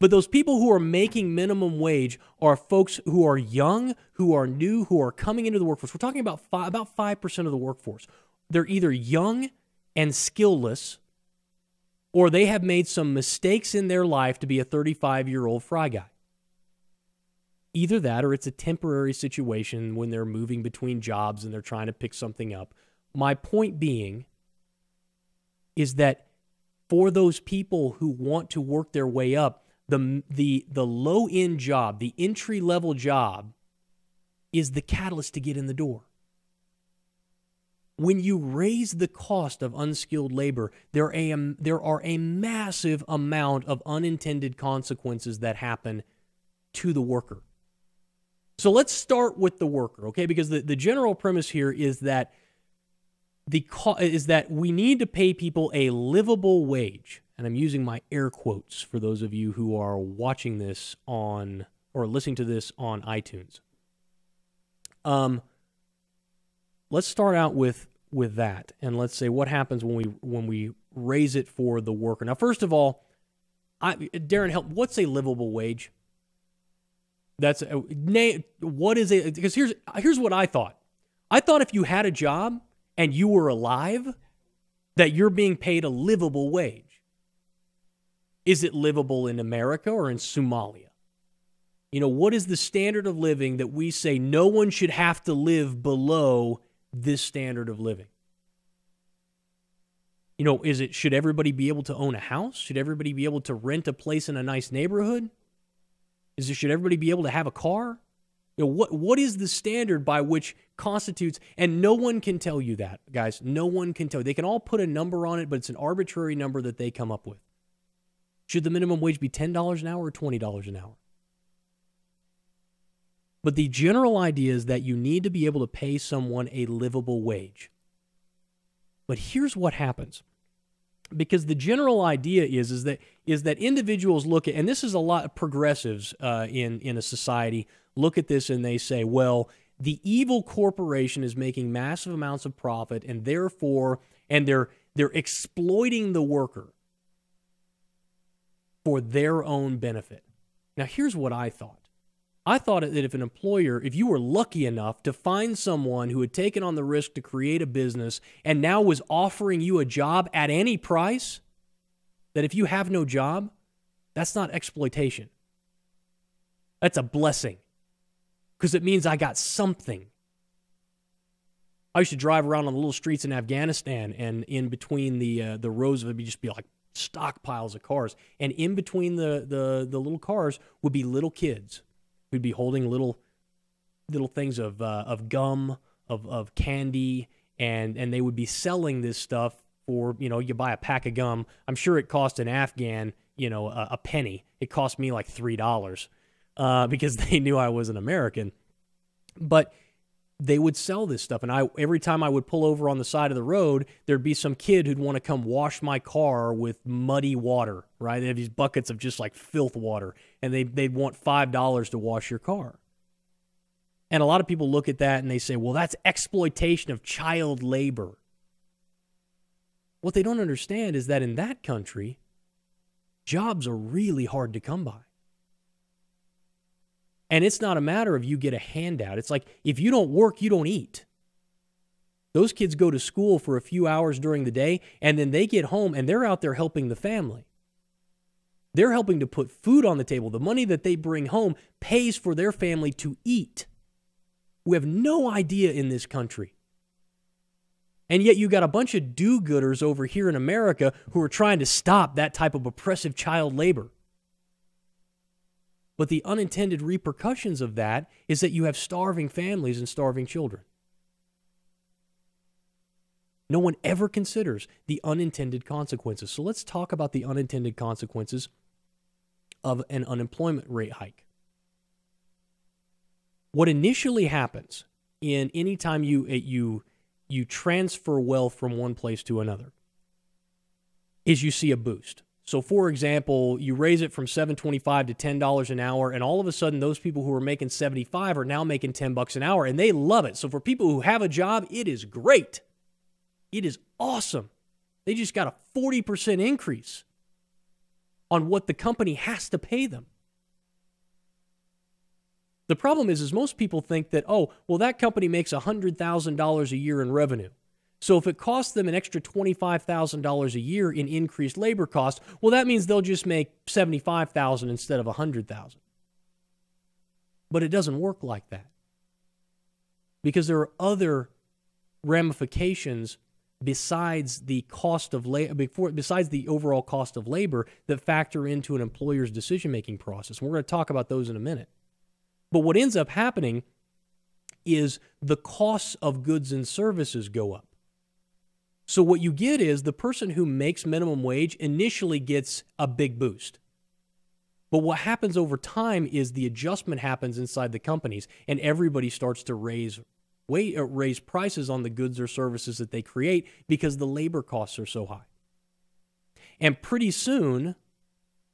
B: But those people who are making minimum wage are folks who are young, who are new, who are coming into the workforce. We're talking about five, about 5% of the workforce. They're either young and skillless or they have made some mistakes in their life to be a 35 year old fry guy. Either that or it's a temporary situation when they're moving between jobs and they're trying to pick something up. My point being is that for those people who want to work their way up, the, the, the low end job, the entry level job, is the catalyst to get in the door when you raise the cost of unskilled labor, there, a, there are a massive amount of unintended consequences that happen to the worker. So let's start with the worker, okay? Because the, the general premise here is that the co- is that we need to pay people a livable wage. And I'm using my air quotes for those of you who are watching this on or listening to this on iTunes. Um, let's start out with with that and let's say what happens when we when we raise it for the worker. Now, first of all, I, Darren, help. What's a livable wage? That's a, what is it? Because here's here's what I thought. I thought if you had a job and you were alive, that you're being paid a livable wage. Is it livable in America or in Somalia? You know, what is the standard of living that we say no one should have to live below this standard of living? You know, is it should everybody be able to own a house? Should everybody be able to rent a place in a nice neighborhood? Is it should everybody be able to have a car? You know, what what is the standard by which constitutes and no one can tell you that, guys. No one can tell. They can all put a number on it, but it's an arbitrary number that they come up with. Should the minimum wage be $10 an hour or $20 an hour? But the general idea is that you need to be able to pay someone a livable wage. But here's what happens. Because the general idea is, is that is that individuals look at, and this is a lot of progressives uh, in in a society look at this and they say, well, the evil corporation is making massive amounts of profit, and therefore, and they're they're exploiting the worker for their own benefit. Now, here's what I thought. I thought that if an employer, if you were lucky enough to find someone who had taken on the risk to create a business and now was offering you a job at any price, that if you have no job, that's not exploitation. That's a blessing because it means I got something. I used to drive around on the little streets in Afghanistan, and in between the uh, the rows it would just be like stockpiles of cars, and in between the, the the little cars would be little kids who'd be holding little little things of uh, of gum, of of candy, and and they would be selling this stuff for you know you buy a pack of gum. I'm sure it cost an Afghan you know a, a penny. It cost me like three dollars uh, because they knew I was an American. But they would sell this stuff. And I every time I would pull over on the side of the road, there'd be some kid who'd want to come wash my car with muddy water, right? They have these buckets of just like filth water, and they they'd want five dollars to wash your car. And a lot of people look at that and they say, well, that's exploitation of child labor. What they don't understand is that in that country, jobs are really hard to come by. And it's not a matter of you get a handout. It's like if you don't work, you don't eat. Those kids go to school for a few hours during the day and then they get home and they're out there helping the family. They're helping to put food on the table. The money that they bring home pays for their family to eat. We have no idea in this country. And yet you got a bunch of do-gooders over here in America who are trying to stop that type of oppressive child labor. But the unintended repercussions of that is that you have starving families and starving children. No one ever considers the unintended consequences. So let's talk about the unintended consequences of an unemployment rate hike. What initially happens in any time you you you transfer wealth from one place to another is you see a boost. So, for example, you raise it from seven twenty-five to ten dollars an hour, and all of a sudden, those people who are making seventy-five are now making ten bucks an hour, and they love it. So, for people who have a job, it is great. It is awesome. They just got a forty percent increase on what the company has to pay them. The problem is, is most people think that, oh, well, that company makes hundred thousand dollars a year in revenue. So if it costs them an extra $25,000 a year in increased labor costs, well that means they'll just make 75,000 instead of 100,000. But it doesn't work like that. Because there are other ramifications besides the cost of labor before besides the overall cost of labor that factor into an employer's decision-making process. we're going to talk about those in a minute. But what ends up happening is the costs of goods and services go up. So what you get is the person who makes minimum wage initially gets a big boost. But what happens over time is the adjustment happens inside the companies and everybody starts to raise uh, raise prices on the goods or services that they create because the labor costs are so high. And pretty soon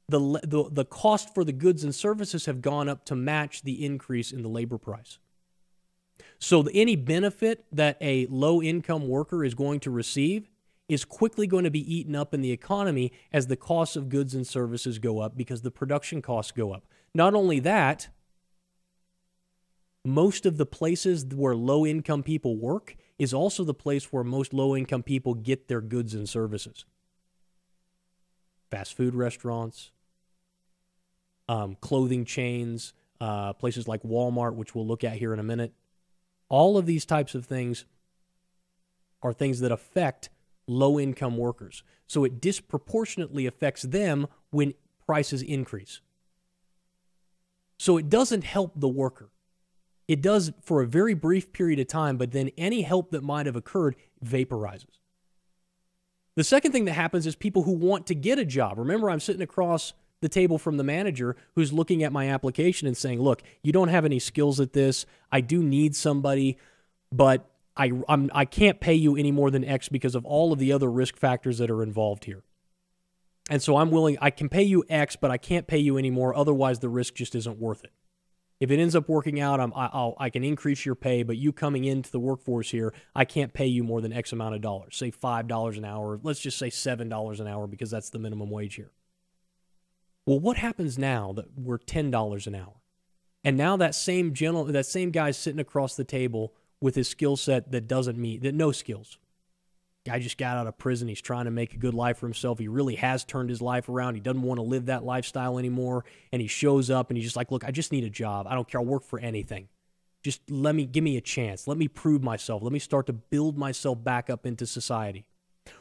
B: the, the, the cost for the goods and services have gone up to match the increase in the labor price. So, any benefit that a low income worker is going to receive is quickly going to be eaten up in the economy as the costs of goods and services go up because the production costs go up. Not only that, most of the places where low income people work is also the place where most low income people get their goods and services. Fast food restaurants, um, clothing chains, uh, places like Walmart, which we'll look at here in a minute. All of these types of things are things that affect low income workers. So it disproportionately affects them when prices increase. So it doesn't help the worker. It does for a very brief period of time, but then any help that might have occurred vaporizes. The second thing that happens is people who want to get a job. Remember, I'm sitting across the table from the manager who's looking at my application and saying, "Look, you don't have any skills at this. I do need somebody, but I I'm, I can't pay you any more than X because of all of the other risk factors that are involved here." And so I'm willing. I can pay you X, but I can't pay you anymore. Otherwise, the risk just isn't worth it. If it ends up working out, I'm, I'll, I can increase your pay, but you coming into the workforce here, I can't pay you more than X amount of dollars. Say five dollars an hour. Let's just say seven dollars an hour because that's the minimum wage here. Well, what happens now that we're ten dollars an hour, and now that same general, that same guy's sitting across the table with his skill set that doesn't meet that no skills. Guy just got out of prison. He's trying to make a good life for himself. He really has turned his life around. He doesn't want to live that lifestyle anymore. And he shows up and he's just like, "Look, I just need a job. I don't care. I'll work for anything. Just let me give me a chance. Let me prove myself. Let me start to build myself back up into society."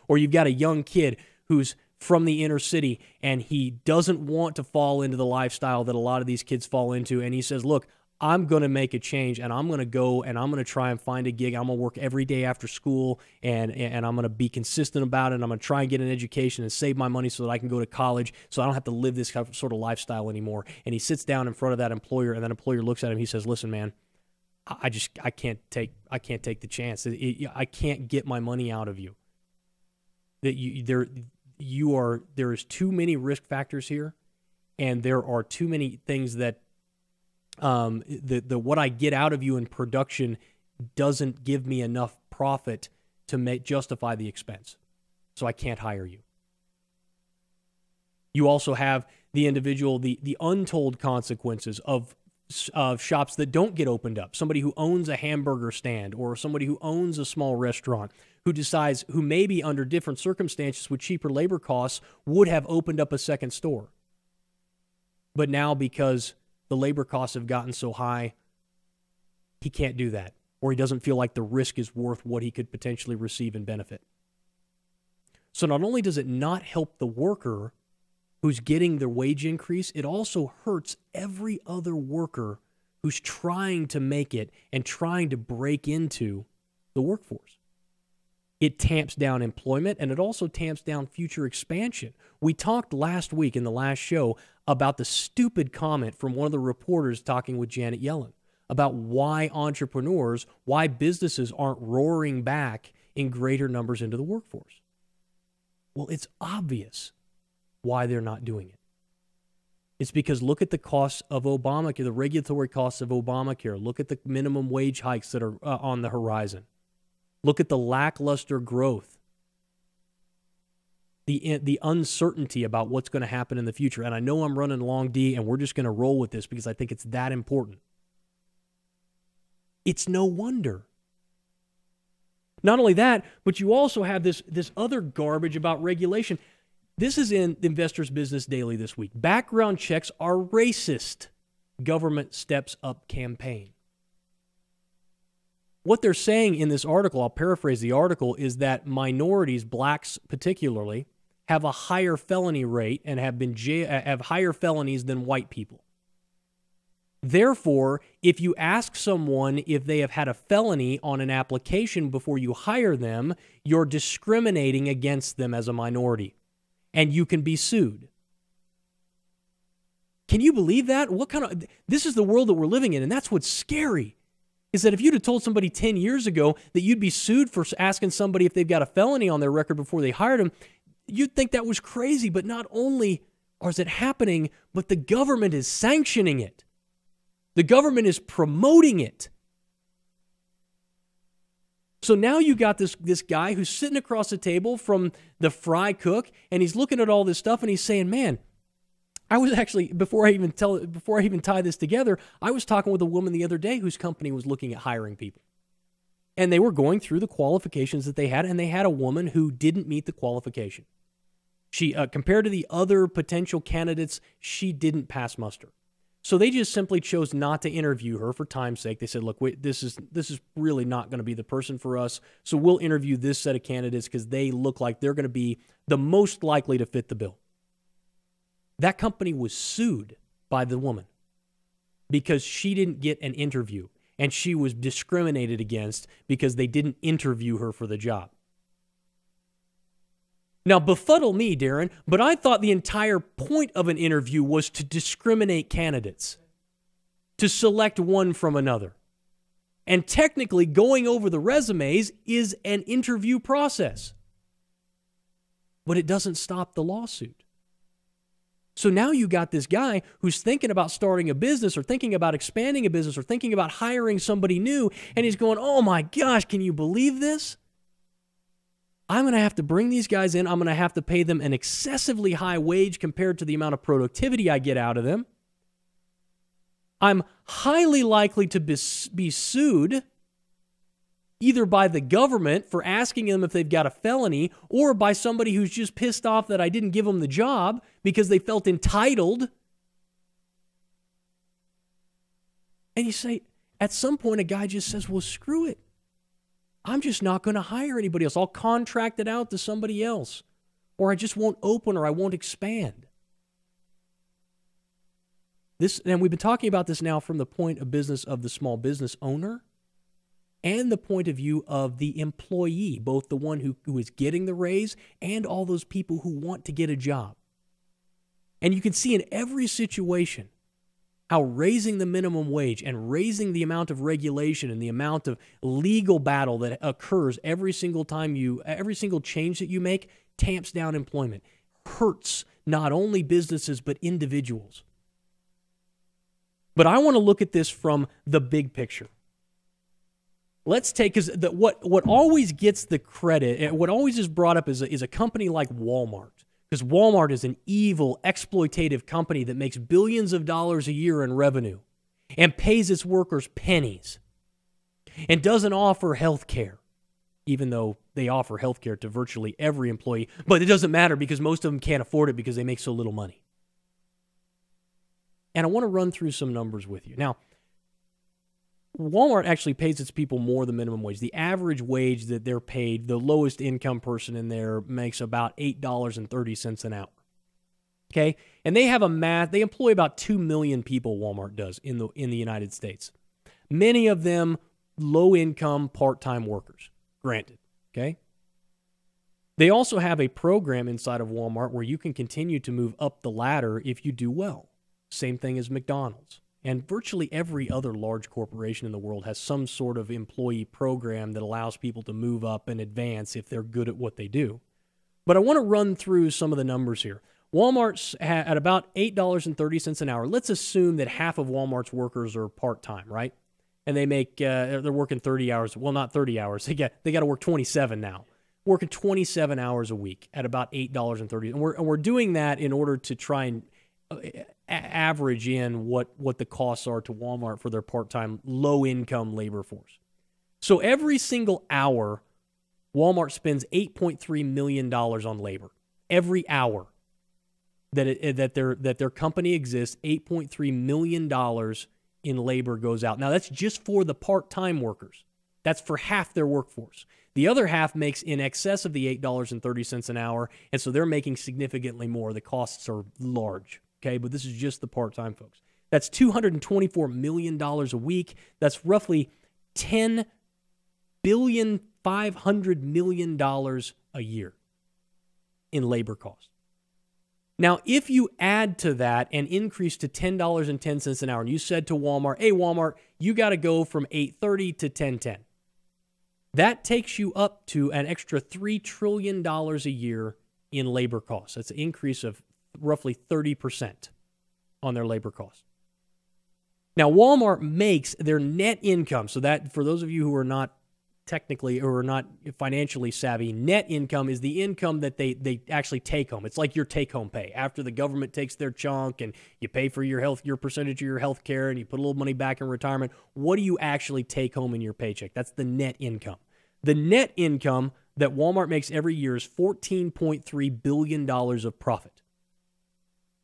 B: Or you've got a young kid who's from the inner city and he doesn't want to fall into the lifestyle that a lot of these kids fall into. And he says, Look, I'm going to make a change and I'm going to go and I'm going to try and find a gig. I'm going to work every day after school and, and I'm going to be consistent about it. I'm going to try and get an education and save my money so that I can go to college so I don't have to live this sort of lifestyle anymore. And he sits down in front of that employer and that employer looks at him. He says, Listen, man, I just I can't take I can't take the chance. It, it, I can't get my money out of you. That you there you are there is too many risk factors here, and there are too many things that um, the the what I get out of you in production doesn't give me enough profit to make justify the expense. So I can't hire you. You also have the individual, the the untold consequences of of shops that don't get opened up. Somebody who owns a hamburger stand or somebody who owns a small restaurant who decides who maybe under different circumstances with cheaper labor costs would have opened up a second store. But now because the labor costs have gotten so high, he can't do that or he doesn't feel like the risk is worth what he could potentially receive in benefit. So not only does it not help the worker who's getting their wage increase, it also hurts every other worker who's trying to make it and trying to break into the workforce. It tamps down employment and it also tamps down future expansion. We talked last week in the last show about the stupid comment from one of the reporters talking with Janet Yellen about why entrepreneurs, why businesses aren't roaring back in greater numbers into the workforce. Well, it's obvious why they're not doing it. It's because look at the costs of Obamacare, the regulatory costs of Obamacare. Look at the minimum wage hikes that are uh, on the horizon. Look at the lackluster growth, the the uncertainty about what's going to happen in the future. And I know I'm running long D, and we're just going to roll with this because I think it's that important. It's no wonder. Not only that, but you also have this this other garbage about regulation. This is in the Investors Business Daily this week. Background checks are racist. Government steps up campaign. What they're saying in this article, I'll paraphrase the article, is that minorities, blacks particularly, have a higher felony rate and have been uh, have higher felonies than white people. Therefore, if you ask someone if they have had a felony on an application before you hire them, you're discriminating against them as a minority and you can be sued. Can you believe that? What kind of this is the world that we're living in, and that's what's scary. Is that if you'd have told somebody 10 years ago that you'd be sued for asking somebody if they've got a felony on their record before they hired them, you'd think that was crazy. But not only is it happening, but the government is sanctioning it. The government is promoting it. So now you got this this guy who's sitting across the table from the fry cook, and he's looking at all this stuff, and he's saying, "Man, I was actually before I even tell before I even tie this together, I was talking with a woman the other day whose company was looking at hiring people, and they were going through the qualifications that they had, and they had a woman who didn't meet the qualification. She uh, compared to the other potential candidates, she didn't pass muster. So they just simply chose not to interview her for time's sake. They said, "Look, wait, this is this is really not going to be the person for us. So we'll interview this set of candidates because they look like they're going to be the most likely to fit the bill." That company was sued by the woman because she didn't get an interview and she was discriminated against because they didn't interview her for the job. Now, befuddle me, Darren, but I thought the entire point of an interview was to discriminate candidates, to select one from another. And technically, going over the resumes is an interview process. But it doesn't stop the lawsuit. So now you got this guy who's thinking about starting a business or thinking about expanding a business or thinking about hiring somebody new, and he's going, Oh my gosh, can you believe this? I'm going to have to bring these guys in. I'm going to have to pay them an excessively high wage compared to the amount of productivity I get out of them. I'm highly likely to be, sued either by the government for asking them if they've got a felony or by somebody who's just pissed off that I didn't give them the job because they felt entitled. And you say, at some point, a guy just says, well, screw it. I'm just not going to hire anybody else. I'll contract it out to somebody else. Or I just won't open or I won't expand. This and we've been talking about this now from the point of business of the small business owner and the point of view of the employee, both the one who, who is getting the raise and all those people who want to get a job. And you can see in every situation how raising the minimum wage and raising the amount of regulation and the amount of legal battle that occurs every single time you every single change that you make tamps down employment hurts not only businesses but individuals. But i want to look at this from the big picture. Let's take because what what always gets the credit eh, what always is brought up is a, is a company like walmart because Walmart is an evil, exploitative company that makes billions of dollars a year in revenue and pays its workers pennies and doesn't offer health care, even though they offer health care to virtually every employee. But it doesn't matter because most of them can't afford it because they make so little money. And I want to run through some numbers with you. Now, Walmart actually pays its people more than minimum wage. The average wage that they're paid, the lowest income person in there makes about $8.30 an hour. Okay? And they have a math, they employ about 2 million people Walmart does in the in the United States. Many of them low income part-time workers. Granted, okay? They also have a program inside of Walmart where you can continue to move up the ladder if you do well. Same thing as McDonald's. And virtually every other large corporation in the world has some sort of employee program that allows people to move up and advance if they're good at what they do. But I want to run through some of the numbers here. Walmart's at about $8.30 an hour. Let's assume that half of Walmart's workers are part time, right? And they make, uh, they're working 30 hours. Well, not 30 hours. They, get, they got to work 27 now. Working 27 hours a week at about $8.30. And we're, and we're doing that in order to try and average in what what the costs are to Walmart for their part-time low income labor force. So every single hour Walmart spends 8.3 million dollars on labor. Every hour that it, that their that their company exists, 8.3 million dollars in labor goes out. Now that's just for the part-time workers. That's for half their workforce. The other half makes in excess of the $8.30 an hour, and so they're making significantly more. The costs are large okay? But this is just the part time folks. That's $224 million a week. That's roughly $10 billion, $500 million a year in labor costs. Now, if you add to that an increase to $10.10 an hour, and you said to Walmart, hey, Walmart, you got to go from 830 to 1010. That takes you up to an extra $3 trillion a year in labor costs. That's an increase of roughly 30% on their labor costs. Now, Walmart makes their net income. So, that for those of you who are not technically or are not financially savvy, net income is the income that they, they actually take home. It's like your take home pay. After the government takes their chunk and you pay for your health, your percentage of your health care, and you put a little money back in retirement, what do you actually take home in your paycheck? That's the net income. The net income that Walmart makes every year is $14.3 billion of profit.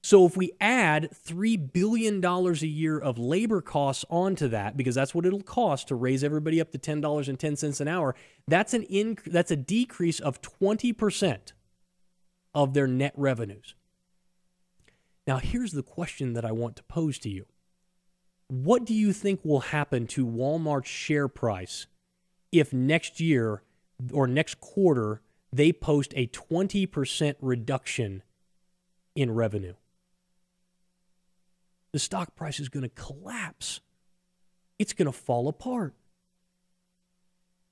B: So if we add $3 billion a year of labor costs onto that, because that's what it'll cost to raise everybody up to $10.10 an hour, that's, an inc- that's a decrease of 20% of their net revenues. Now, here's the question that I want to pose to you What do you think will happen to Walmart's share price if next year or next quarter they post a 20% reduction in revenue? The stock price is going to collapse. It's going to fall apart.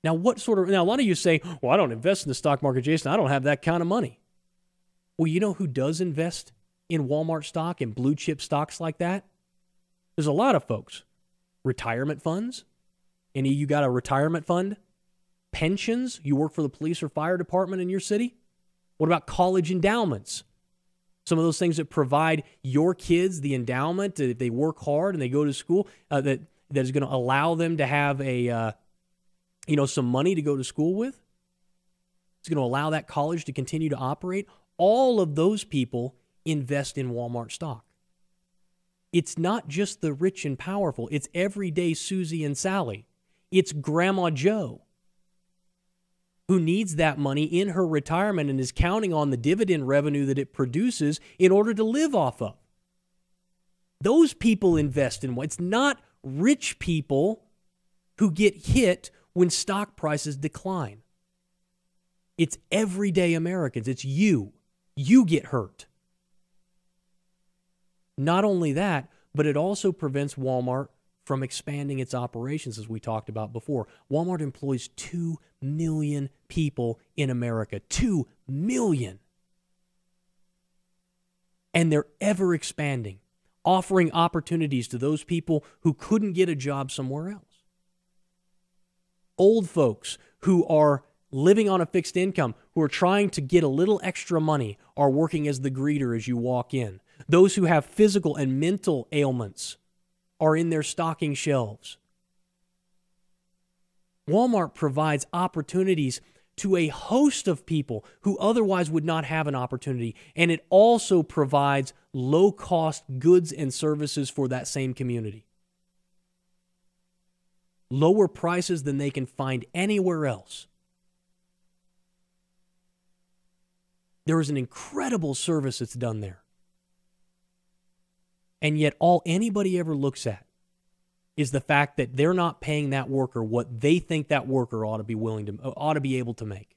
B: Now, what sort of, now a lot of you say, well, I don't invest in the stock market, Jason. I don't have that kind of money. Well, you know who does invest in Walmart stock and blue chip stocks like that? There's a lot of folks. Retirement funds. Any you got a retirement fund? Pensions? You work for the police or fire department in your city? What about college endowments? Some of those things that provide your kids the endowment if they work hard and they go to school uh, that that is going to allow them to have a uh, you know some money to go to school with. It's going to allow that college to continue to operate. All of those people invest in walmart stock. It's not just the rich and powerful. It's everyday susie and sally. It's grandma joe who needs that money in her retirement and is counting on the dividend revenue that it produces in order to live off of. Those people invest in what? It's not rich people who get hit when stock prices decline. It's everyday Americans. It's you. You get hurt. Not only that, but it also prevents Walmart from expanding its operations, as we talked about before. Walmart employs 2 million people in America. 2 million. And they're ever expanding, offering opportunities to those people who couldn't get a job somewhere else. Old folks who are living on a fixed income, who are trying to get a little extra money, are working as the greeter as you walk in. Those who have physical and mental ailments are in their stocking shelves. Walmart provides opportunities to a host of people who otherwise would not have an opportunity. And it also provides low cost goods and services for that same community. Lower prices than they can find anywhere else. There is an incredible service that's done there. And yet, all anybody ever looks at is the fact that they're not paying that worker what they think that worker ought to be willing to uh, ought to be able to make.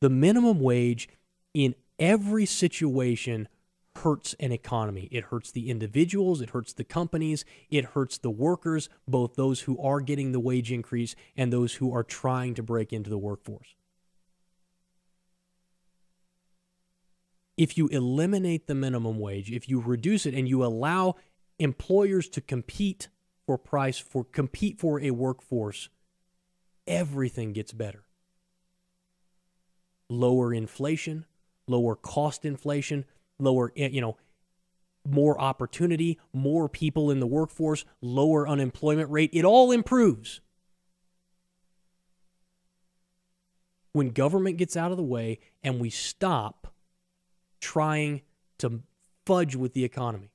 B: The minimum wage in every situation hurts an economy. It hurts the individuals, it hurts the companies, it hurts the workers, both those who are getting the wage increase and those who are trying to break into the workforce. If you eliminate the minimum wage, if you reduce it and you allow employers to compete for price, for compete for a workforce, everything gets better. Lower inflation, lower cost inflation, lower, eh, you know, more opportunity, more people in the workforce, lower unemployment rate. It all improves. When government gets out of the way and we stop trying to fudge with the economy.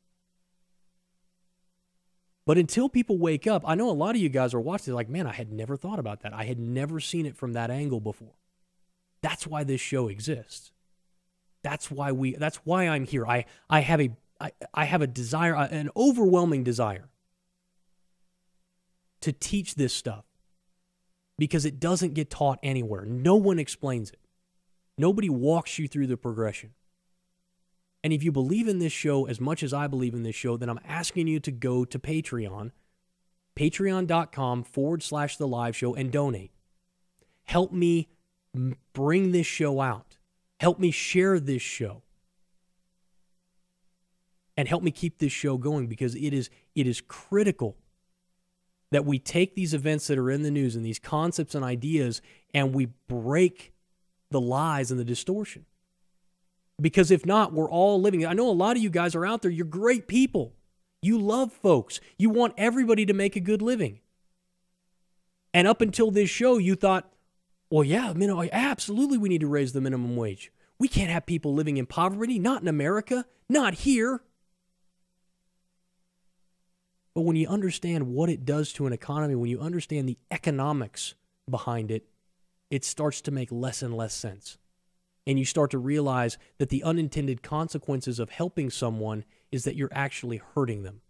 B: But until people wake up, I know a lot of you guys are watching like, man, I had never thought about that. I had never seen it from that angle before. That's why this show exists. That's why we that's why I'm here. I I have a I, I have a desire, uh, an overwhelming desire to teach this stuff because it doesn't get taught anywhere. No one explains it. Nobody walks you through the progression. And if you believe in this show as much as I believe in this show, then I'm asking you to go to Patreon, patreon.com forward slash the live show, and donate. Help me bring this show out. Help me share this show. And help me keep this show going because it is it is critical that we take these events that are in the news and these concepts and ideas and we break the lies and the distortion. Because if not, we're all living. I know a lot of you guys are out there. You're great people. You love folks. You want everybody to make a good living. And up until this show, you thought, well, yeah, minimum, absolutely, we need to raise the minimum wage. We can't have people living in poverty, not in America, not here. But when you understand what it does to an economy, when you understand the economics behind it, it starts to make less and less sense and you start to realize that the unintended consequences of helping someone is that you're actually hurting them.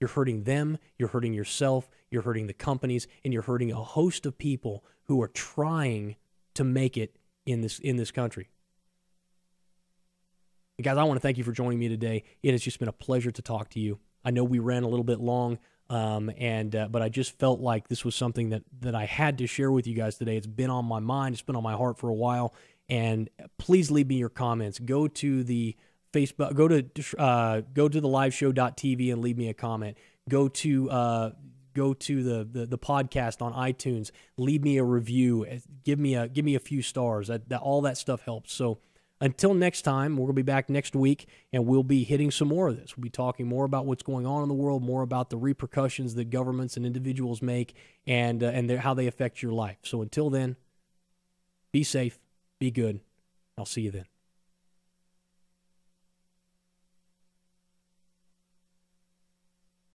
B: You're hurting them, you're hurting yourself, you're hurting the companies, and you're hurting a host of people who are trying to make it in this in this country. And guys, I want to thank you for joining me today. It has just been a pleasure to talk to you. I know we ran a little bit long, um, and uh, but I just felt like this was something that that I had to share with you guys today. It's been on my mind. It's been on my heart for a while, and please leave me your comments. Go to the Facebook, go to uh, go to the liveshow.tv and leave me a comment. Go to uh, go to the, the, the podcast on iTunes. Leave me a review. Give me a give me a few stars. That, that all that stuff helps. So until next time, we're gonna be back next week, and we'll be hitting some more of this. We'll be talking more about what's going on in the world, more about the repercussions that governments and individuals make, and uh, and how they affect your life. So until then, be safe be good. I'll see you then.